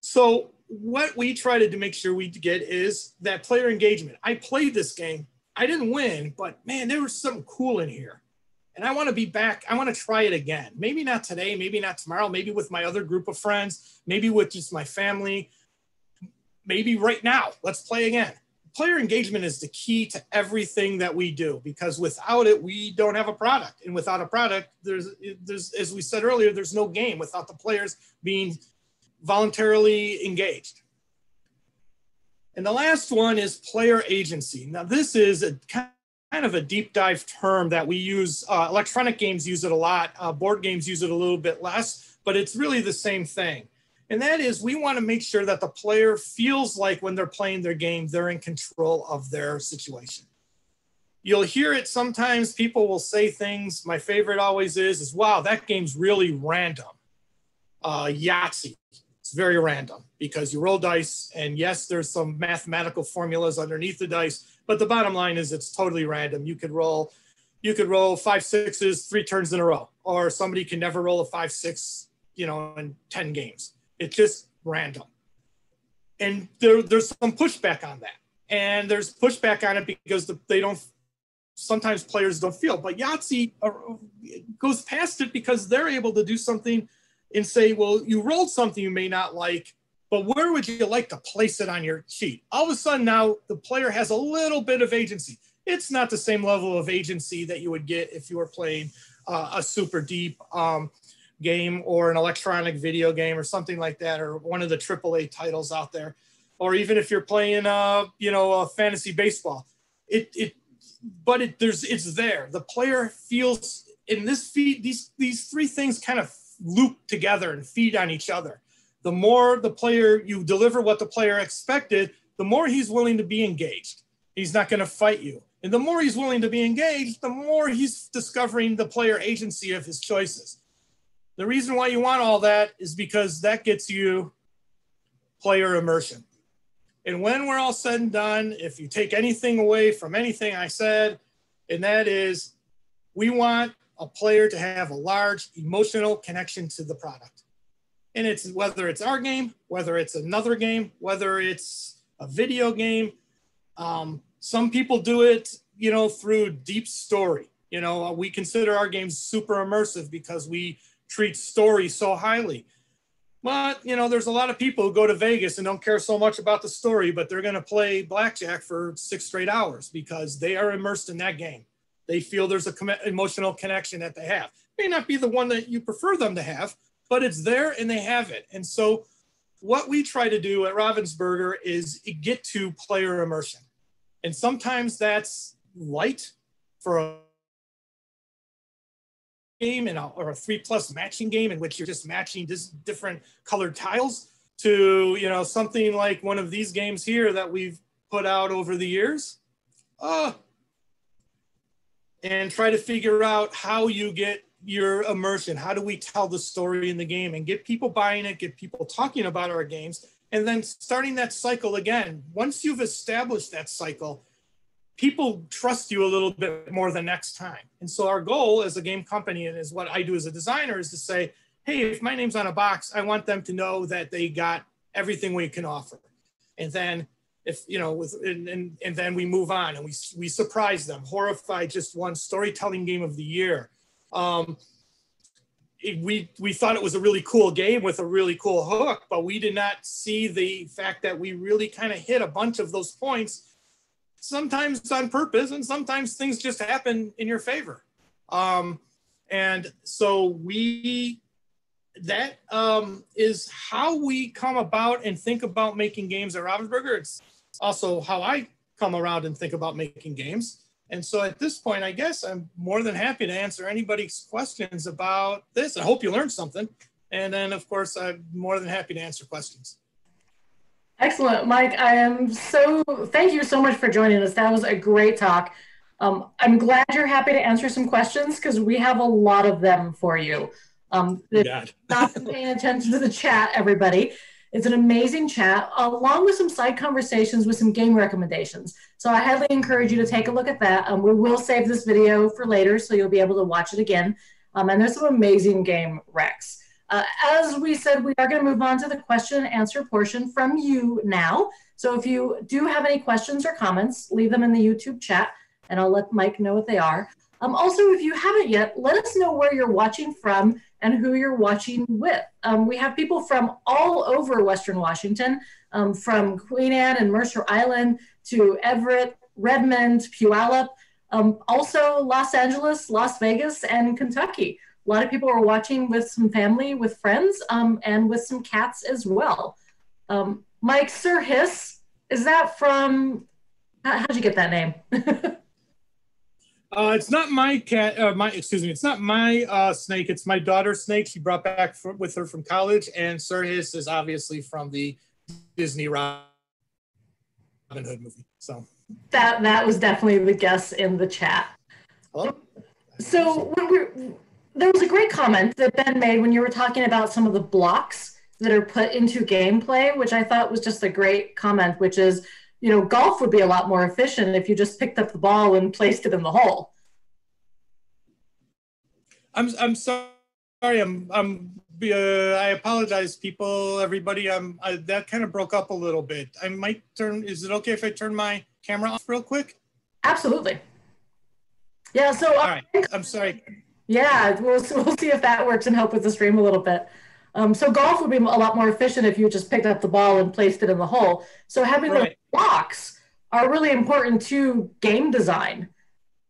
[SPEAKER 2] So what we try to make sure we get is that player engagement. I played this game. I didn't win, but man, there was something cool in here. And I want to be back. I want to try it again. Maybe not today, maybe not tomorrow, maybe with my other group of friends, maybe with just my family, maybe right now. Let's play again. Player engagement is the key to everything that we do because without it, we don't have a product. And without a product, there's, there's as we said earlier, there's no game without the players being voluntarily engaged. And the last one is player agency. Now, this is a kind of a deep dive term that we use. Uh, electronic games use it a lot, uh, board games use it a little bit less, but it's really the same thing. And that is, we want to make sure that the player feels like when they're playing their game, they're in control of their situation. You'll hear it sometimes, people will say things. My favorite always is, is wow, that game's really random. Uh, Yahtzee, it's very random because you roll dice and yes there's some mathematical formulas underneath the dice but the bottom line is it's totally random. You could roll you could roll five sixes three turns in a row or somebody can never roll a five six you know in 10 games. It's just random. And there, there's some pushback on that. And there's pushback on it because the, they don't sometimes players don't feel but yahtzee uh, goes past it because they're able to do something and say well you rolled something you may not like but where would you like to place it on your sheet all of a sudden now the player has a little bit of agency it's not the same level of agency that you would get if you were playing uh, a super deep um, game or an electronic video game or something like that, or one of the AAA titles out there, or even if you're playing, uh, you know, a fantasy baseball. It, it, but it, there's, it's there. The player feels in this feed, these, these three things kind of loop together and feed on each other. The more the player you deliver what the player expected, the more he's willing to be engaged. He's not going to fight you. And the more he's willing to be engaged, the more he's discovering the player agency of his choices. The reason why you want all that is because that gets you player immersion. And when we're all said and done, if you take anything away from anything I said, and that is we want a player to have a large emotional connection to the product. And it's whether it's our game, whether it's another game, whether it's a video game. Um, some people do it, you know, through deep story. You know, we consider our games super immersive because we treat story so highly. But, you know, there's a lot of people who go to Vegas and don't care so much about the story, but they're going to play blackjack for six straight hours because they are immersed in that game. They feel there's a com- emotional connection that they have. May not be the one that you prefer them to have, but it's there and they have it. And so, what we try to do at Ravensburger is get to player immersion. And sometimes that's light for a game and a, or a three plus matching game in which you're just matching just different colored tiles to you know something like one of these games here that we've put out over the years uh, and try to figure out how you get your immersion how do we tell the story in the game and get people buying it get people talking about our games and then starting that cycle again once you've established that cycle people trust you a little bit more the next time. And so our goal as a game company and is what I do as a designer is to say, hey, if my name's on a box, I want them to know that they got everything we can offer. And then if you know with and, and, and then we move on and we we surprise them. horrify just won storytelling game of the year. Um, it, we we thought it was a really cool game with a really cool hook, but we did not see the fact that we really kind of hit a bunch of those points sometimes on purpose and sometimes things just happen in your favor um, and so we that um, is how we come about and think about making games at Ravensburger. It's also how I come around and think about making games. And so at this point, I guess I'm more than happy to answer anybody's questions about this. I hope you learned something. And then, of course, I'm more than happy to answer questions.
[SPEAKER 1] Excellent, Mike. I am so thank you so much for joining us. That was a great talk. Um, I'm glad you're happy to answer some questions because we have a lot of them for you. Um, not paying attention to the chat, everybody. It's an amazing chat, along with some side conversations with some game recommendations. So I highly encourage you to take a look at that. Um, we will save this video for later, so you'll be able to watch it again. Um, and there's some amazing game recs. Uh, as we said, we are going to move on to the question and answer portion from you now. So if you do have any questions or comments, leave them in the YouTube chat and I'll let Mike know what they are. Um, also, if you haven't yet, let us know where you're watching from and who you're watching with. Um, we have people from all over Western Washington, um, from Queen Anne and Mercer Island to Everett, Redmond, Puyallup, um, also Los Angeles, Las Vegas, and Kentucky a lot of people are watching with some family, with friends, um, and with some cats as well. Um, Mike Sir Hiss, is that from? How'd you get that name?
[SPEAKER 2] uh, it's not my cat. Uh, my excuse me. It's not my uh, snake. It's my daughter's snake. She brought back for, with her from college, and Sir Hiss is obviously from the Disney Robin Hood movie. So
[SPEAKER 1] that that was definitely the guess in the chat. Hello. So when we're there was a great comment that Ben made when you were talking about some of the blocks that are put into gameplay, which I thought was just a great comment, which is, you know, golf would be a lot more efficient if you just picked up the ball and placed it in the hole.
[SPEAKER 2] I'm I'm sorry. I'm I'm uh, I apologize, people, everybody. I'm I, that kind of broke up a little bit. I might turn. Is it okay if I turn my camera off real quick?
[SPEAKER 1] Absolutely. Yeah. So.
[SPEAKER 2] All right. I'm sorry.
[SPEAKER 1] Yeah, we'll we'll see if that works and help with the stream a little bit. Um, so golf would be a lot more efficient if you just picked up the ball and placed it in the hole. So having right. Blocks are really important to game design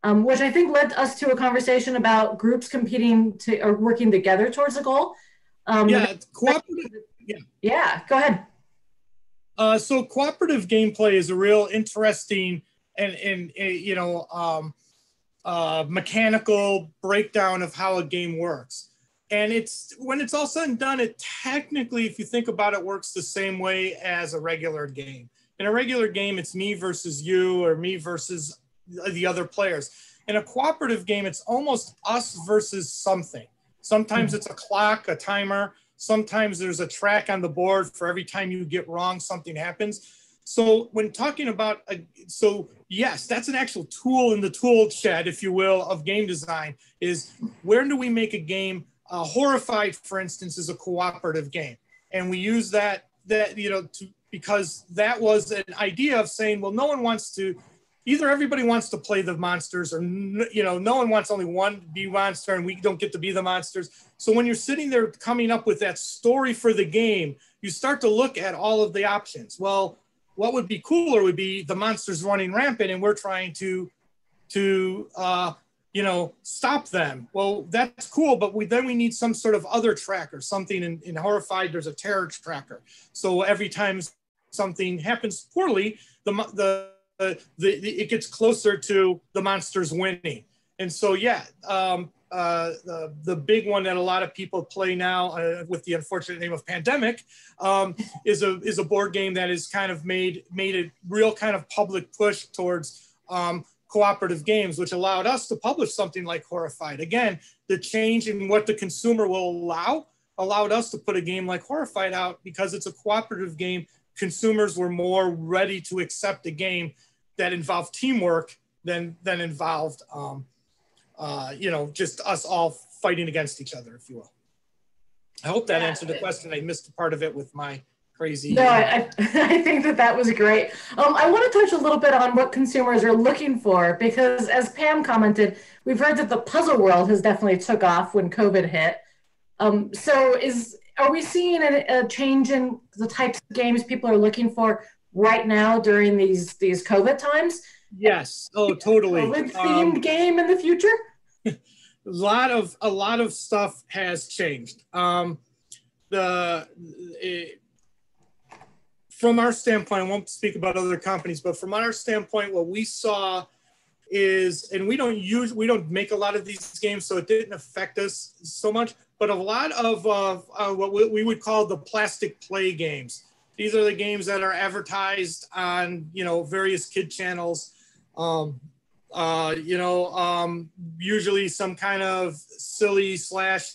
[SPEAKER 1] um, which I think led us to a conversation about groups competing to or working together towards a goal.
[SPEAKER 2] Um, yeah, cooperative. Yeah.
[SPEAKER 1] yeah, go ahead.
[SPEAKER 2] Uh, so cooperative gameplay is a real interesting and, and, and you know um, uh, mechanical breakdown of how a game works. And it's when it's all said and done, it technically, if you think about it, works the same way as a regular game. In a regular game, it's me versus you or me versus the other players. In a cooperative game, it's almost us versus something. Sometimes mm-hmm. it's a clock, a timer. Sometimes there's a track on the board for every time you get wrong, something happens. So when talking about, a, so yes, that's an actual tool in the tool shed, if you will, of game design. Is where do we make a game? Uh, Horrified, for instance, is a cooperative game, and we use that that you know to because that was an idea of saying, well, no one wants to either everybody wants to play the monsters or you know no one wants only one be monster and we don't get to be the monsters. So when you're sitting there coming up with that story for the game you start to look at all of the options. Well what would be cooler would be the monsters running rampant and we're trying to to uh, you know stop them. Well that's cool but we then we need some sort of other tracker something in, in horrified there's a terror tracker. So every time something happens poorly the the the, the, it gets closer to the monsters winning. And so, yeah, um, uh, the, the big one that a lot of people play now uh, with the unfortunate name of pandemic um, is a is a board game that has kind of made made a real kind of public push towards um, cooperative games, which allowed us to publish something like Horrified. Again, the change in what the consumer will allow allowed us to put a game like Horrified out because it's a cooperative game. Consumers were more ready to accept a game that involved teamwork than than involved um, uh, you know just us all fighting against each other, if you will. I hope that yeah. answered the question. I missed a part of it with my crazy.
[SPEAKER 1] No, I, I think that that was great. Um, I want to touch a little bit on what consumers are looking for because, as Pam commented, we've heard that the puzzle world has definitely took off when COVID hit. Um, so, is are we seeing a, a change in the types of games people are looking for right now during these these COVID times.
[SPEAKER 2] Yes. Oh, totally.
[SPEAKER 1] COVID themed um, game in the future.
[SPEAKER 2] a lot of a lot of stuff has changed. Um, the it, from our standpoint, I won't speak about other companies, but from our standpoint, what we saw is, and we don't use, we don't make a lot of these games, so it didn't affect us so much. But a lot of uh, what we would call the plastic play games these are the games that are advertised on, you know, various kid channels. Um, uh, you know, um, usually some kind of silly slash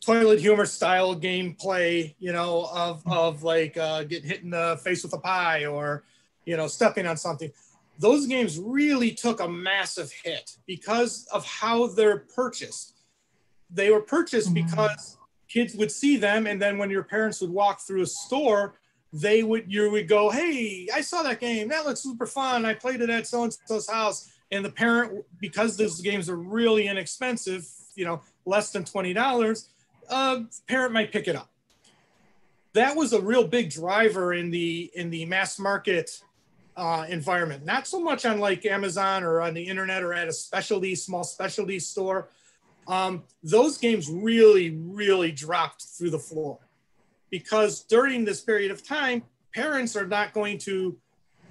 [SPEAKER 2] toilet humor style gameplay, you know, of, of like uh, getting hit in the face with a pie or, you know, stepping on something. Those games really took a massive hit because of how they're purchased. They were purchased mm-hmm. because kids would see them and then when your parents would walk through a store they would you would go hey i saw that game that looks super fun i played it at so and so's house and the parent because those games are really inexpensive you know less than $20 uh, parent might pick it up that was a real big driver in the in the mass market uh, environment not so much on like amazon or on the internet or at a specialty small specialty store um, those games really, really dropped through the floor because during this period of time, parents are not going to,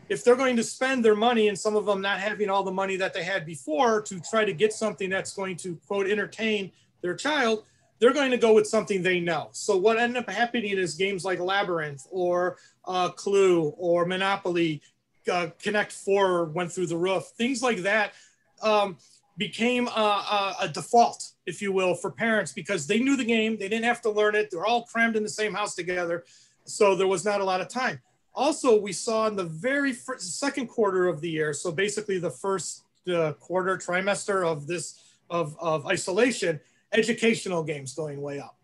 [SPEAKER 2] if they're going to spend their money and some of them not having all the money that they had before to try to get something that's going to quote entertain their child, they're going to go with something they know. So what ended up happening is games like Labyrinth or uh, Clue or Monopoly, uh, Connect Four went through the roof, things like that. Um, became a, a, a, default, if you will, for parents because they knew the game. They didn't have to learn it. They're all crammed in the same house together. So there was not a lot of time. Also, we saw in the very first, second quarter of the year, so basically the first uh, quarter trimester of this of, of isolation, educational games going way up.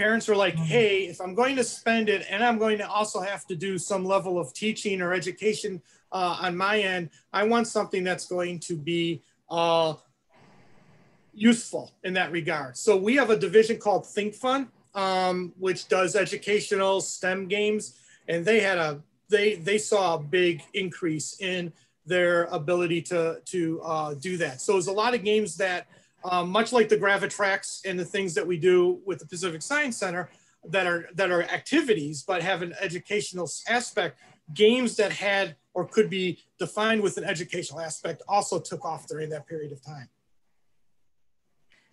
[SPEAKER 2] Parents are like, mm-hmm. hey, if I'm going to spend it and I'm going to also have to do some level of teaching or education uh, on my end, I want something that's going to be uh, useful in that regard. So we have a division called ThinkFun, um, which does educational STEM games, and they had a they they saw a big increase in their ability to to uh, do that. So there's a lot of games that, um, much like the GraviTrax and the things that we do with the Pacific Science Center, that are that are activities but have an educational aspect. Games that had or could be defined with an educational aspect also took off during that period of time.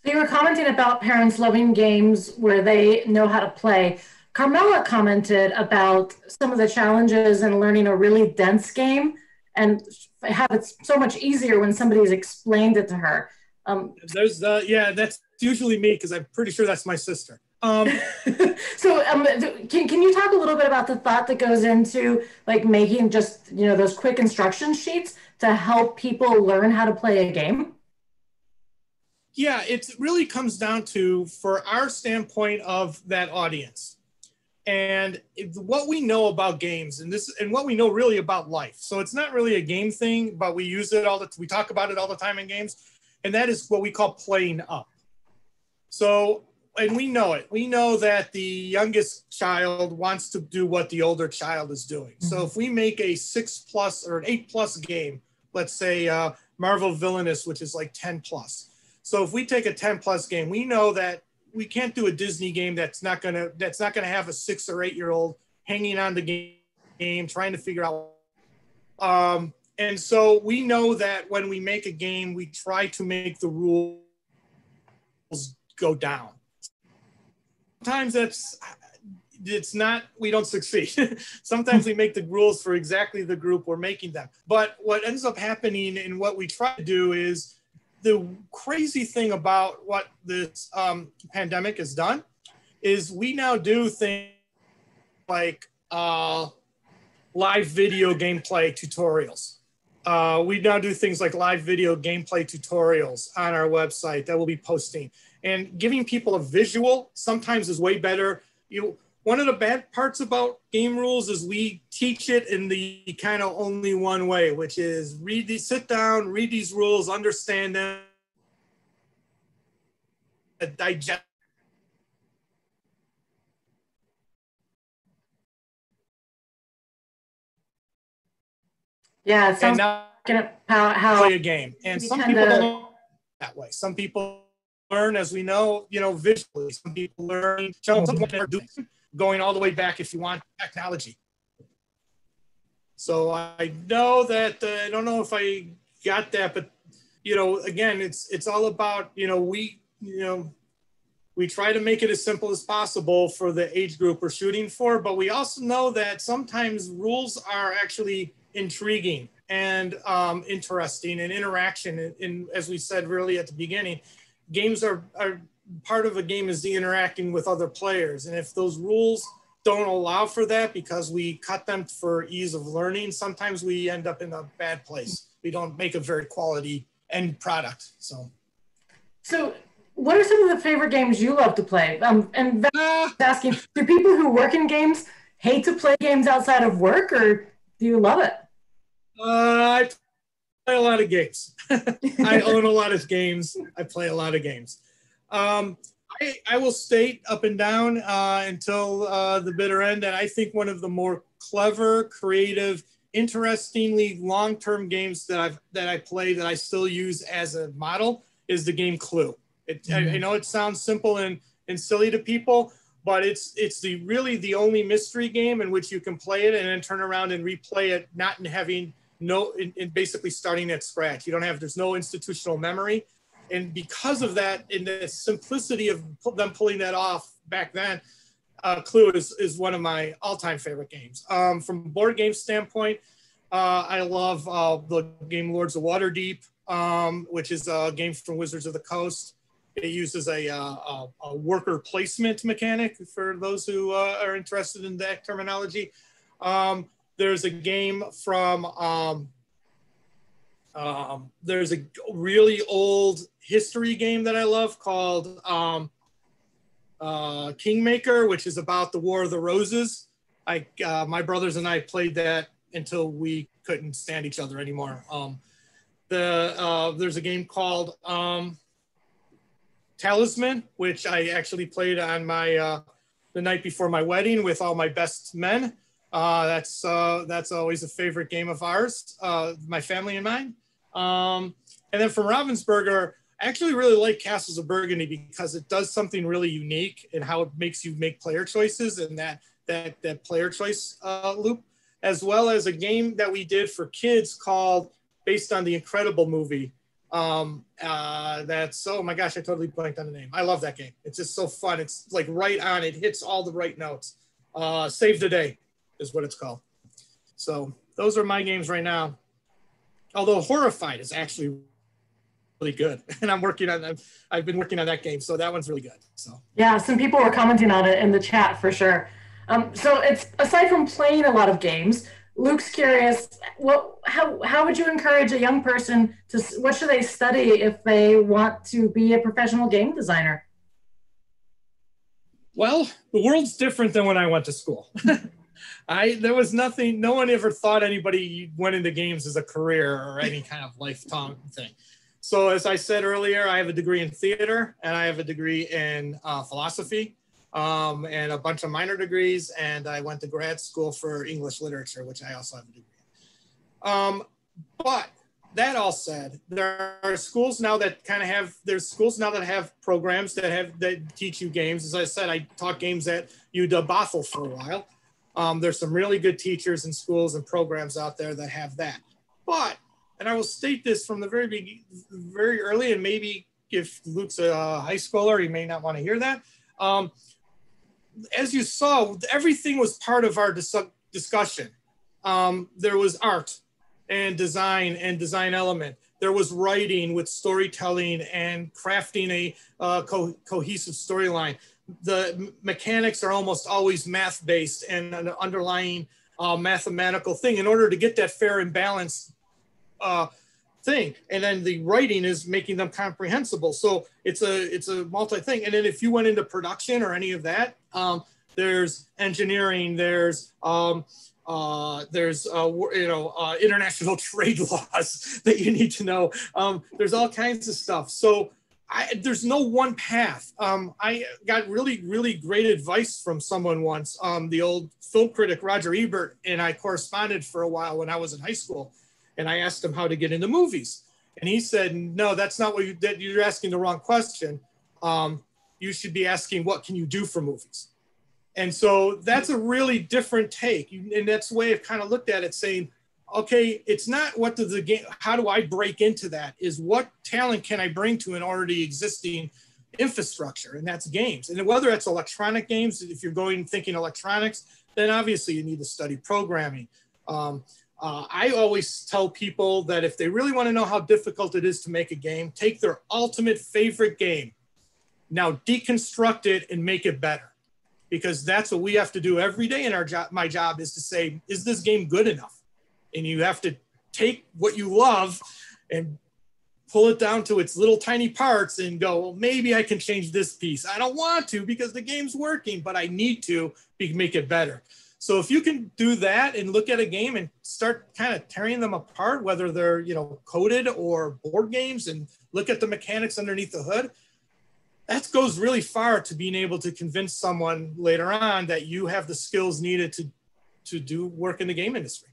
[SPEAKER 1] So you were commenting about parents loving games where they know how to play. Carmela commented about some of the challenges in learning a really dense game and have it so much easier when somebody's explained it to her.
[SPEAKER 2] Um, There's, uh, yeah, that's usually me because I'm pretty sure that's my sister. Um,
[SPEAKER 1] so um, can, can you talk a little bit about the thought that goes into like making just, you know, those quick instruction sheets to help people learn how to play a game?
[SPEAKER 2] Yeah, it really comes down to, for our standpoint of that audience, and what we know about games, and this, and what we know really about life. So it's not really a game thing, but we use it all the, we talk about it all the time in games, and that is what we call playing up. So, and we know it. We know that the youngest child wants to do what the older child is doing. So if we make a six plus or an eight plus game, let's say uh, Marvel Villainous, which is like 10 plus so if we take a 10 plus game, we know that we can't do a Disney game that's not gonna that's not gonna have a six or eight year old hanging on the game, game trying to figure out. Um, and so we know that when we make a game, we try to make the rules go down. Sometimes that's it's not we don't succeed sometimes we make the rules for exactly the group we're making them but what ends up happening and what we try to do is the crazy thing about what this um, pandemic has done is we now do things like uh, live video gameplay tutorials. Uh, we now do things like live video gameplay tutorials on our website that we'll be posting. And giving people a visual sometimes is way better. You one of the bad parts about game rules is we teach it in the kind of only one way, which is read these, sit down, read these rules, understand them, digest.
[SPEAKER 1] Yeah, it sounds
[SPEAKER 2] now
[SPEAKER 1] like how, how
[SPEAKER 2] play a game, and some people don't that way. Some people learn, as we know, you know, visually. Some people learn. Some people doing going all the way back if you want technology. So I know that uh, I don't know if I got that, but you know, again, it's it's all about you know we you know we try to make it as simple as possible for the age group we're shooting for, but we also know that sometimes rules are actually intriguing and um, interesting and interaction. And, and as we said really at the beginning, games are, are part of a game is the interacting with other players. And if those rules don't allow for that because we cut them for ease of learning, sometimes we end up in a bad place. We don't make a very quality end product. So,
[SPEAKER 1] so what are some of the favorite games you love to play? Um, and uh, asking, do people who work in games hate to play games outside of work, or do you love it?
[SPEAKER 2] Uh, I play a lot of games. I own a lot of games. I play a lot of games. Um, I, I, will state up and down uh, until uh, the bitter end that I think one of the more clever, creative, interestingly long-term games that I've that I play that I still use as a model is the game Clue. It, mm-hmm. I, I, know it sounds simple and, and silly to people, but it's it's the really the only mystery game in which you can play it and then turn around and replay it, not in having no in, in basically starting at scratch. You don't have there's no institutional memory and because of that, in the simplicity of them pulling that off back then, uh, Clue is, is one of my all-time favorite games. Um, from board game standpoint, uh, I love uh, the game Lords of Waterdeep. um, which is a game from Wizards of the Coast. It uses a, uh, a, a worker placement mechanic for those who uh, are interested in that terminology. Um, there's a game from, um, um, there's a really old history game that I love called um, uh, Kingmaker, which is about the War of the Roses. I, uh, my brothers and I played that until we couldn't stand each other anymore. Um, the uh, there's a game called um, Talisman, which I actually played on my uh, the night before my wedding with all my best men. Uh, that's uh, that's always a favorite game of ours, uh, my family and mine. Um, and then from Ravensburger, I actually really like Castles of Burgundy because it does something really unique in how it makes you make player choices and that that that player choice uh, loop, as well as a game that we did for kids called based on the Incredible movie. Um, uh, that's oh my gosh, I totally blanked on the name. I love that game. It's just so fun. It's like right on. It hits all the right notes. Uh, Save the Day is what it's called. So those are my games right now. Although Horrified is actually really good, and I'm working on. I've, I've been working on that game, so that one's really good. So
[SPEAKER 1] yeah, some people were commenting on it in the chat for sure. Um, so it's aside from playing a lot of games, Luke's curious. What? How? How would you encourage a young person to? What should they study if they want to be a professional game designer?
[SPEAKER 2] Well, the world's different than when I went to school. I there was nothing. No one ever thought anybody went into games as a career or any kind of lifetime thing. So as I said earlier, I have a degree in theater and I have a degree in uh, philosophy um, and a bunch of minor degrees. And I went to grad school for English literature, which I also have a degree in. Um, but that all said, there are schools now that kind of have there's schools now that have programs that have that teach you games. As I said, I taught games at UW Bothell for a while. Um, there's some really good teachers and schools and programs out there that have that. But, and I will state this from the very very early, and maybe if Luke's a high schooler, he may not want to hear that. Um, as you saw, everything was part of our dis- discussion. Um, there was art and design and design element. There was writing with storytelling and crafting a uh, co- cohesive storyline the mechanics are almost always math based and an underlying uh, mathematical thing in order to get that fair and balanced uh, thing. And then the writing is making them comprehensible. So it's a it's a multi thing. And then if you went into production or any of that, um, there's engineering, there's um, uh, there's uh, you know uh, international trade laws that you need to know. Um, there's all kinds of stuff. So I, there's no one path. Um, I got really, really great advice from someone once. Um, the old film critic Roger Ebert and I corresponded for a while when I was in high school, and I asked him how to get into movies, and he said, "No, that's not what you. That you're asking the wrong question. Um, you should be asking what can you do for movies." And so that's a really different take, and that's the way I've kind of looked at it, saying, okay, it's not what does the game, how do I break into that? Is what talent can I bring to an already existing infrastructure? And that's games. And whether it's electronic games, if you're going thinking electronics, then obviously you need to study programming. Um, uh, I always tell people that if they really want to know how difficult it is to make a game, take their ultimate favorite game. Now deconstruct it and make it better because that's what we have to do every day in our job. My job is to say, is this game good enough? And you have to take what you love and pull it down to its little tiny parts and go, well, maybe I can change this piece. I don't want to because the game's working, but I need to make it better. So if you can do that and look at a game and start kind of tearing them apart, whether they're you know coded or board games, and look at the mechanics underneath the hood, that goes really far to being able to convince someone later on that you have the skills needed to to do work in the game industry.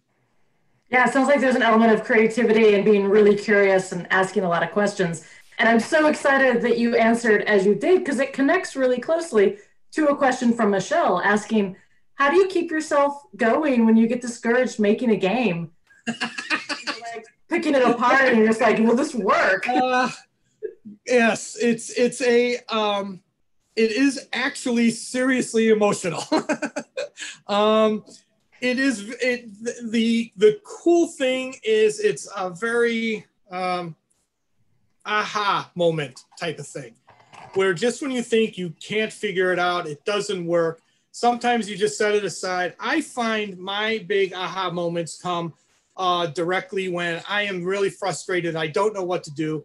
[SPEAKER 1] Yeah, it sounds like there's an element of creativity and being really curious and asking a lot of questions. And I'm so excited that you answered as you did because it connects really closely to a question from Michelle asking, How do you keep yourself going when you get discouraged making a game? like picking it apart and you're just like, Will this work? Uh,
[SPEAKER 2] yes, it's it's a um it is actually seriously emotional. um it is it the the cool thing is it's a very um, aha moment type of thing, where just when you think you can't figure it out, it doesn't work. Sometimes you just set it aside. I find my big aha moments come uh, directly when I am really frustrated. I don't know what to do.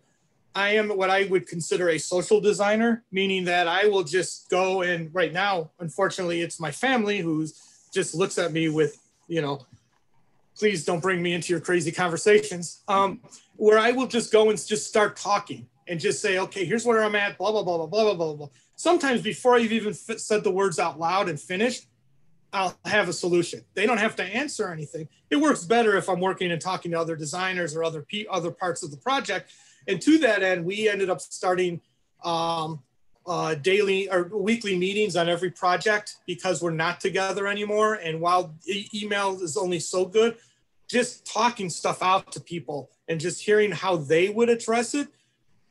[SPEAKER 2] I am what I would consider a social designer, meaning that I will just go and right now, unfortunately, it's my family who's just looks at me with, you know, please don't bring me into your crazy conversations. Um, where I will just go and just start talking and just say, okay, here's where I'm at, blah, blah, blah, blah, blah, blah, blah. Sometimes before I've even said the words out loud and finished, I'll have a solution. They don't have to answer anything. It works better if I'm working and talking to other designers or other other parts of the project. And to that end, we ended up starting um, uh, daily or weekly meetings on every project because we're not together anymore. And while e- email is only so good, just talking stuff out to people and just hearing how they would address it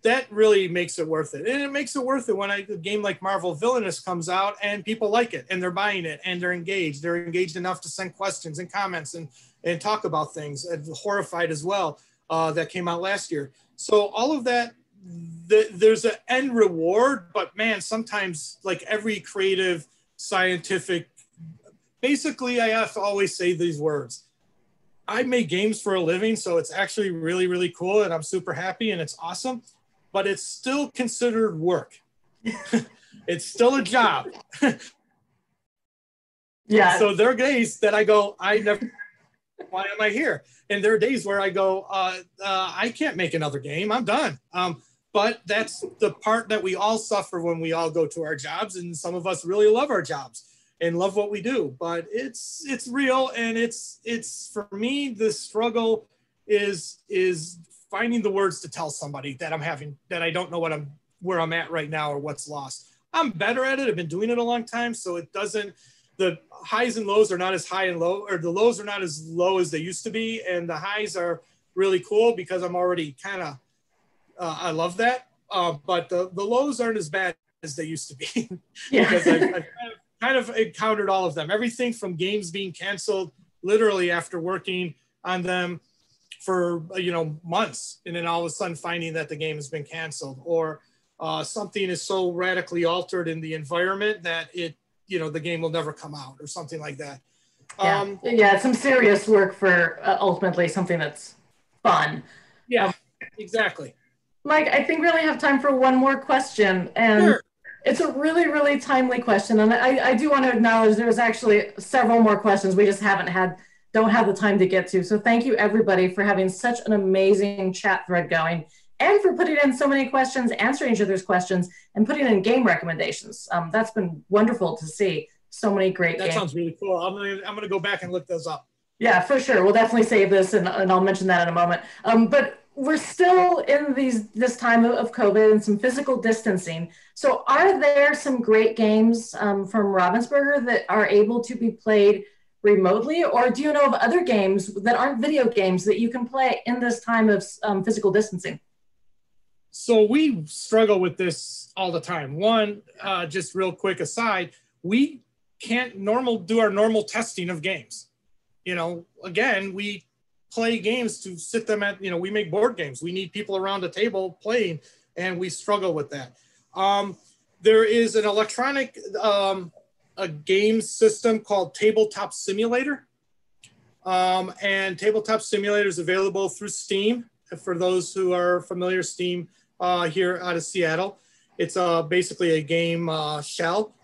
[SPEAKER 2] that really makes it worth it. And it makes it worth it when a game like Marvel Villainous comes out and people like it and they're buying it and they're engaged. They're engaged enough to send questions and comments and, and talk about things. And Horrified as well, uh, that came out last year. So all of that, the, there's an end reward, but man, sometimes like every creative, scientific, basically I have to always say these words. I make games for a living, so it's actually really, really cool, and I'm super happy, and it's awesome but it's still considered work. it's still a job.
[SPEAKER 1] yeah.
[SPEAKER 2] So there are days that I go, I never, why am I here? And there are days where I go, uh, uh, I can't make another game. I'm done. Um, but that's the part that we all suffer when we all go to our jobs. And some of us really love our jobs and love what we do, but it's, it's real. And it's, it's for me, the struggle is, is finding the words to tell somebody that I'm having that I don't know what I'm where I'm at right now or what's lost. I'm better at it. I've been doing it a long time, so it doesn't. The highs and lows are not as high and low, or the lows are not as low as they used to be, and the highs are really cool because I'm already kind of. Uh, I love that, uh, but the the lows aren't as bad as they used to be. Yeah. because I've, I've kind, of, kind of encountered all of them. Everything from games being canceled literally after working on them for you know months and then all of a sudden finding that the game has been canceled or uh, something is so radically altered in the environment that it you know the game will never come out or something like that.
[SPEAKER 1] Yeah, um, yeah some serious work for uh, ultimately something that's fun.
[SPEAKER 2] Yeah exactly
[SPEAKER 1] mike i think we only have time for one more question and sure. it's a really really timely question and I, I do want to acknowledge there's actually several more questions we just haven't had don't have the time to get to. So thank you everybody for having such an amazing chat thread going and for putting in so many questions, answering each other's questions, and putting in game recommendations. Um, that's been wonderful to see. So many great.
[SPEAKER 2] That games. sounds really cool. I'm gonna I'm gonna go back and look those up.
[SPEAKER 1] Yeah, for sure. We'll definitely save this, and, and I'll mention that in a moment. Um, but we're still in these this time of COVID and some physical distancing. So, are there some great games um, from Ravensburger that are able to be played remotely, or do you know of other games that aren't video games that you can play in this time of um, physical distancing?
[SPEAKER 2] So we struggle with this all the time. One, uh, just real quick aside, we can't normal do our normal testing of games. You know, again, we play games to sit them at. You know, we make board games. We need people around the table playing, and we struggle with that. Um, there is an electronic um, a game system called Tabletop Simulator. Um, and Tabletop Simulator is available through Steam. For those who are familiar, Steam uh, here out of Seattle. It's uh, basically a game uh, shell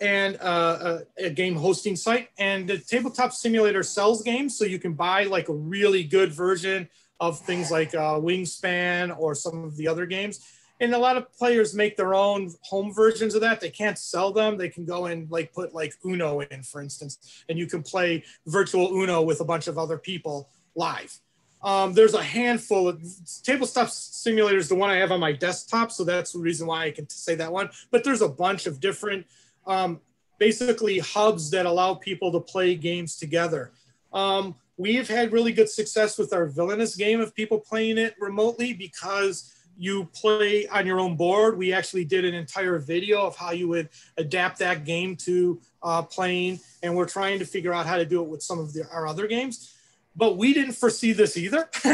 [SPEAKER 2] and uh, a, a, game hosting site. And the Tabletop Simulator sells games, so you can buy like a really good version of things like uh, Wingspan or some of the other games. And a lot of players make their own home versions of that. They can't sell them. They can go and like put like uno in for instance and you can play virtual uno with a bunch of other people live. Um, there's a handful of tabletop simulators the one i have on my desktop so that's the reason why i can say that one. But there's a bunch of different um, basically hubs that allow people to play games together um, we've had really good success with our villainous game of people playing it remotely because you play on your own board. We actually did an entire video of how you would adapt that game to uh, playing, and we're trying to figure out how to do it with some of the, our other games. But we didn't foresee this either.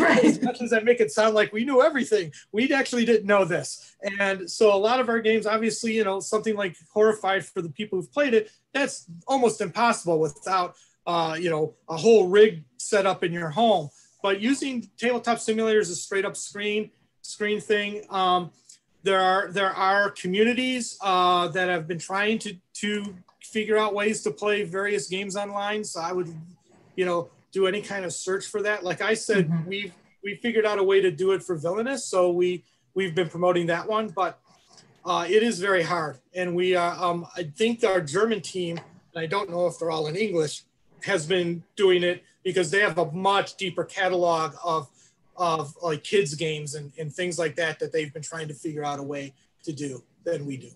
[SPEAKER 2] right. as much as I make it sound like we knew everything, we actually didn't know this. And so a lot of our games, obviously, you know, something like Horrified for the people who've played it, that's almost impossible without, uh, you know, a whole rig set up in your home. But using tabletop simulators, a straight up screen screen thing. Um, there are there are communities uh, that have been trying to to figure out ways to play various games online. So I would, you know, do any kind of search for that. Like I said, mm-hmm. we've we figured out a way to do it for Villainous, so we we've been promoting that one, but uh, it is very hard. And we uh, um, I think our German team, and I don't know if they're all in English, has been doing it because they have a much deeper catalog of of like kids games and, and things like that that they've been trying to figure out a way to do than we do.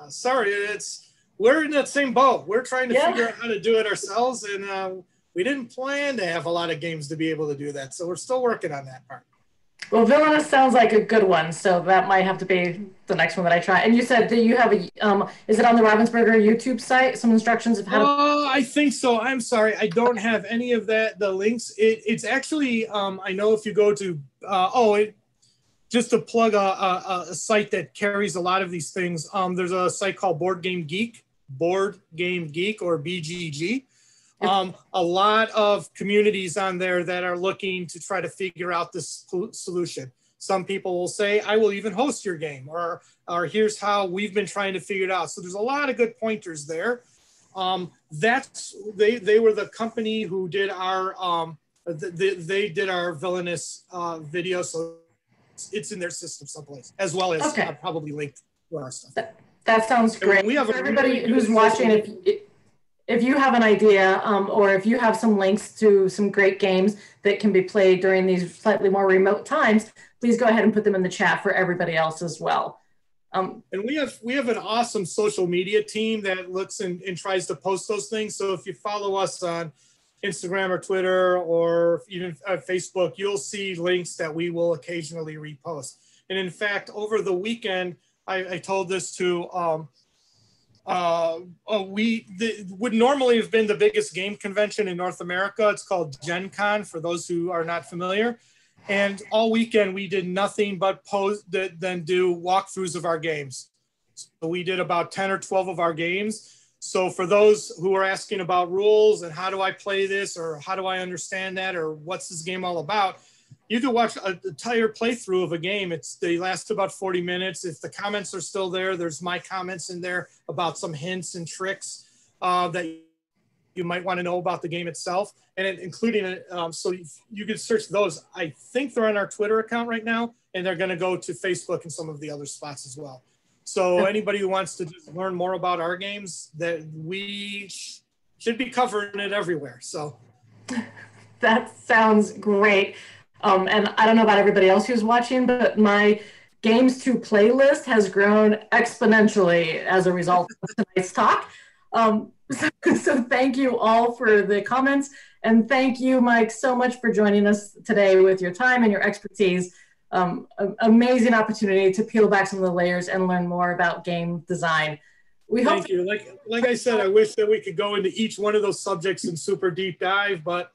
[SPEAKER 2] Uh, sorry, it's we're in that same boat. We're trying to yeah. figure out how to do it ourselves, and uh, we didn't plan to have a lot of games to be able to do that. So we're still working on that part.
[SPEAKER 1] Well, Villainous sounds like a good one, so that might have to be the next one that I try. And you said that you have a, um, is it on the Ravensburger YouTube site? Some instructions of how to.
[SPEAKER 2] Oh, I think so. I'm sorry, I don't have any of that. The links. It, it's actually, um, I know if you go to, uh, oh, it, just to plug a, a, a, site that carries a lot of these things. Um, there's a site called Board Game Geek, Board Game Geek, or BGG um, a lot of communities on there that are looking to try to figure out this solution. Some people will say, I will even host your game, or, or here's how we've been trying to figure it out. So there's a lot of good pointers there. Um, that's they they were the company who did our um, they, they did our villainous uh, video, so it's in their system someplace, as well as okay. uh, probably linked to our stuff.
[SPEAKER 1] That, that sounds great. we have everybody who's watching. If if you have an idea um, or if you have some links to some great games that can be played during these slightly more remote times, please go ahead and put them in the chat for everybody else as well.
[SPEAKER 2] Um, and we have we have an awesome social media team that looks and, and tries to post those things. So if you follow us on Instagram or Twitter or even uh, Facebook, you'll see links that we will occasionally repost. And in fact, over the weekend, I, I told this to um, uh, uh, we the, would normally have been the biggest game convention in North America. It's called Gen Con for those who are not familiar. And all weekend we did nothing but pose, then do walkthroughs of our games. So we did about 10 or 12 of our games. So for those who are asking about rules and how do I play this or how do I understand that or what's this game all about, you can watch an entire playthrough of a game. It's they last about 40 minutes. If the comments are still there, there's my comments in there about some hints and tricks uh, that you might want to know about the game itself, and it, including it. Um, so you, you can search those. I think they're on our Twitter account right now, and they're going to go to Facebook and some of the other spots as well. So anybody who wants to learn more about our games, that we sh- should be covering it everywhere. So
[SPEAKER 1] that sounds great. Um, and I don't know about everybody else who's watching, but my games to playlist has grown exponentially as a result of tonight's talk. Um, so, so, thank you all for the comments. And thank you, Mike, so much for joining us today with your time and your expertise. Um, amazing opportunity to peel back some of the layers and learn more about game design.
[SPEAKER 2] We hope. Thank you. Like, like I said, I wish that we could go into each one of those subjects in super deep dive, but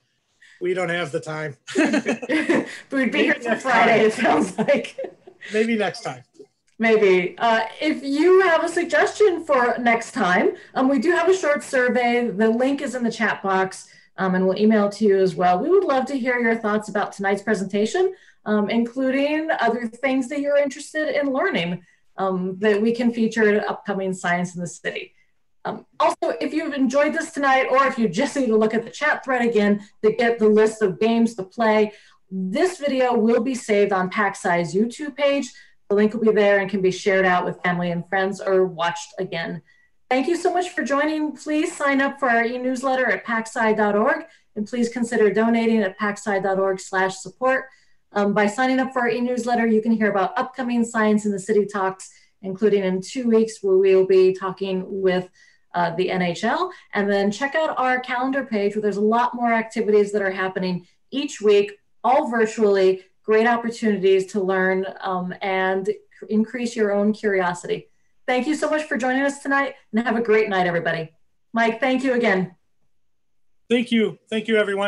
[SPEAKER 2] we don't have the time.
[SPEAKER 1] but We'd be here till Friday, it sounds like.
[SPEAKER 2] Maybe next time.
[SPEAKER 1] Maybe. Uh, if you have a suggestion for next time, um, we do have a short survey. The link is in the chat box, um, and we'll email to you as well. We would love to hear your thoughts about tonight's presentation, um, including other things that you're interested in learning um, that we can feature at upcoming Science in the City. Um, also, if you've enjoyed this tonight, or if you just need to look at the chat thread again to get the list of games to play, this video will be saved on PacSci's YouTube page. The link will be there and can be shared out with family and friends or watched again. Thank you so much for joining. Please sign up for our e-newsletter at pacsci.org and please consider donating at pacsci.org slash support. Um, by signing up for our e-newsletter, you can hear about upcoming Science in the City talks, including in two weeks where we will be talking with uh, the NHL. And then check out our calendar page where there's a lot more activities that are happening each week, all virtually. Great opportunities to learn um, and increase your own curiosity. Thank you so much for joining us tonight and have a great night, everybody. Mike, thank you again.
[SPEAKER 2] Thank you. Thank you, everyone.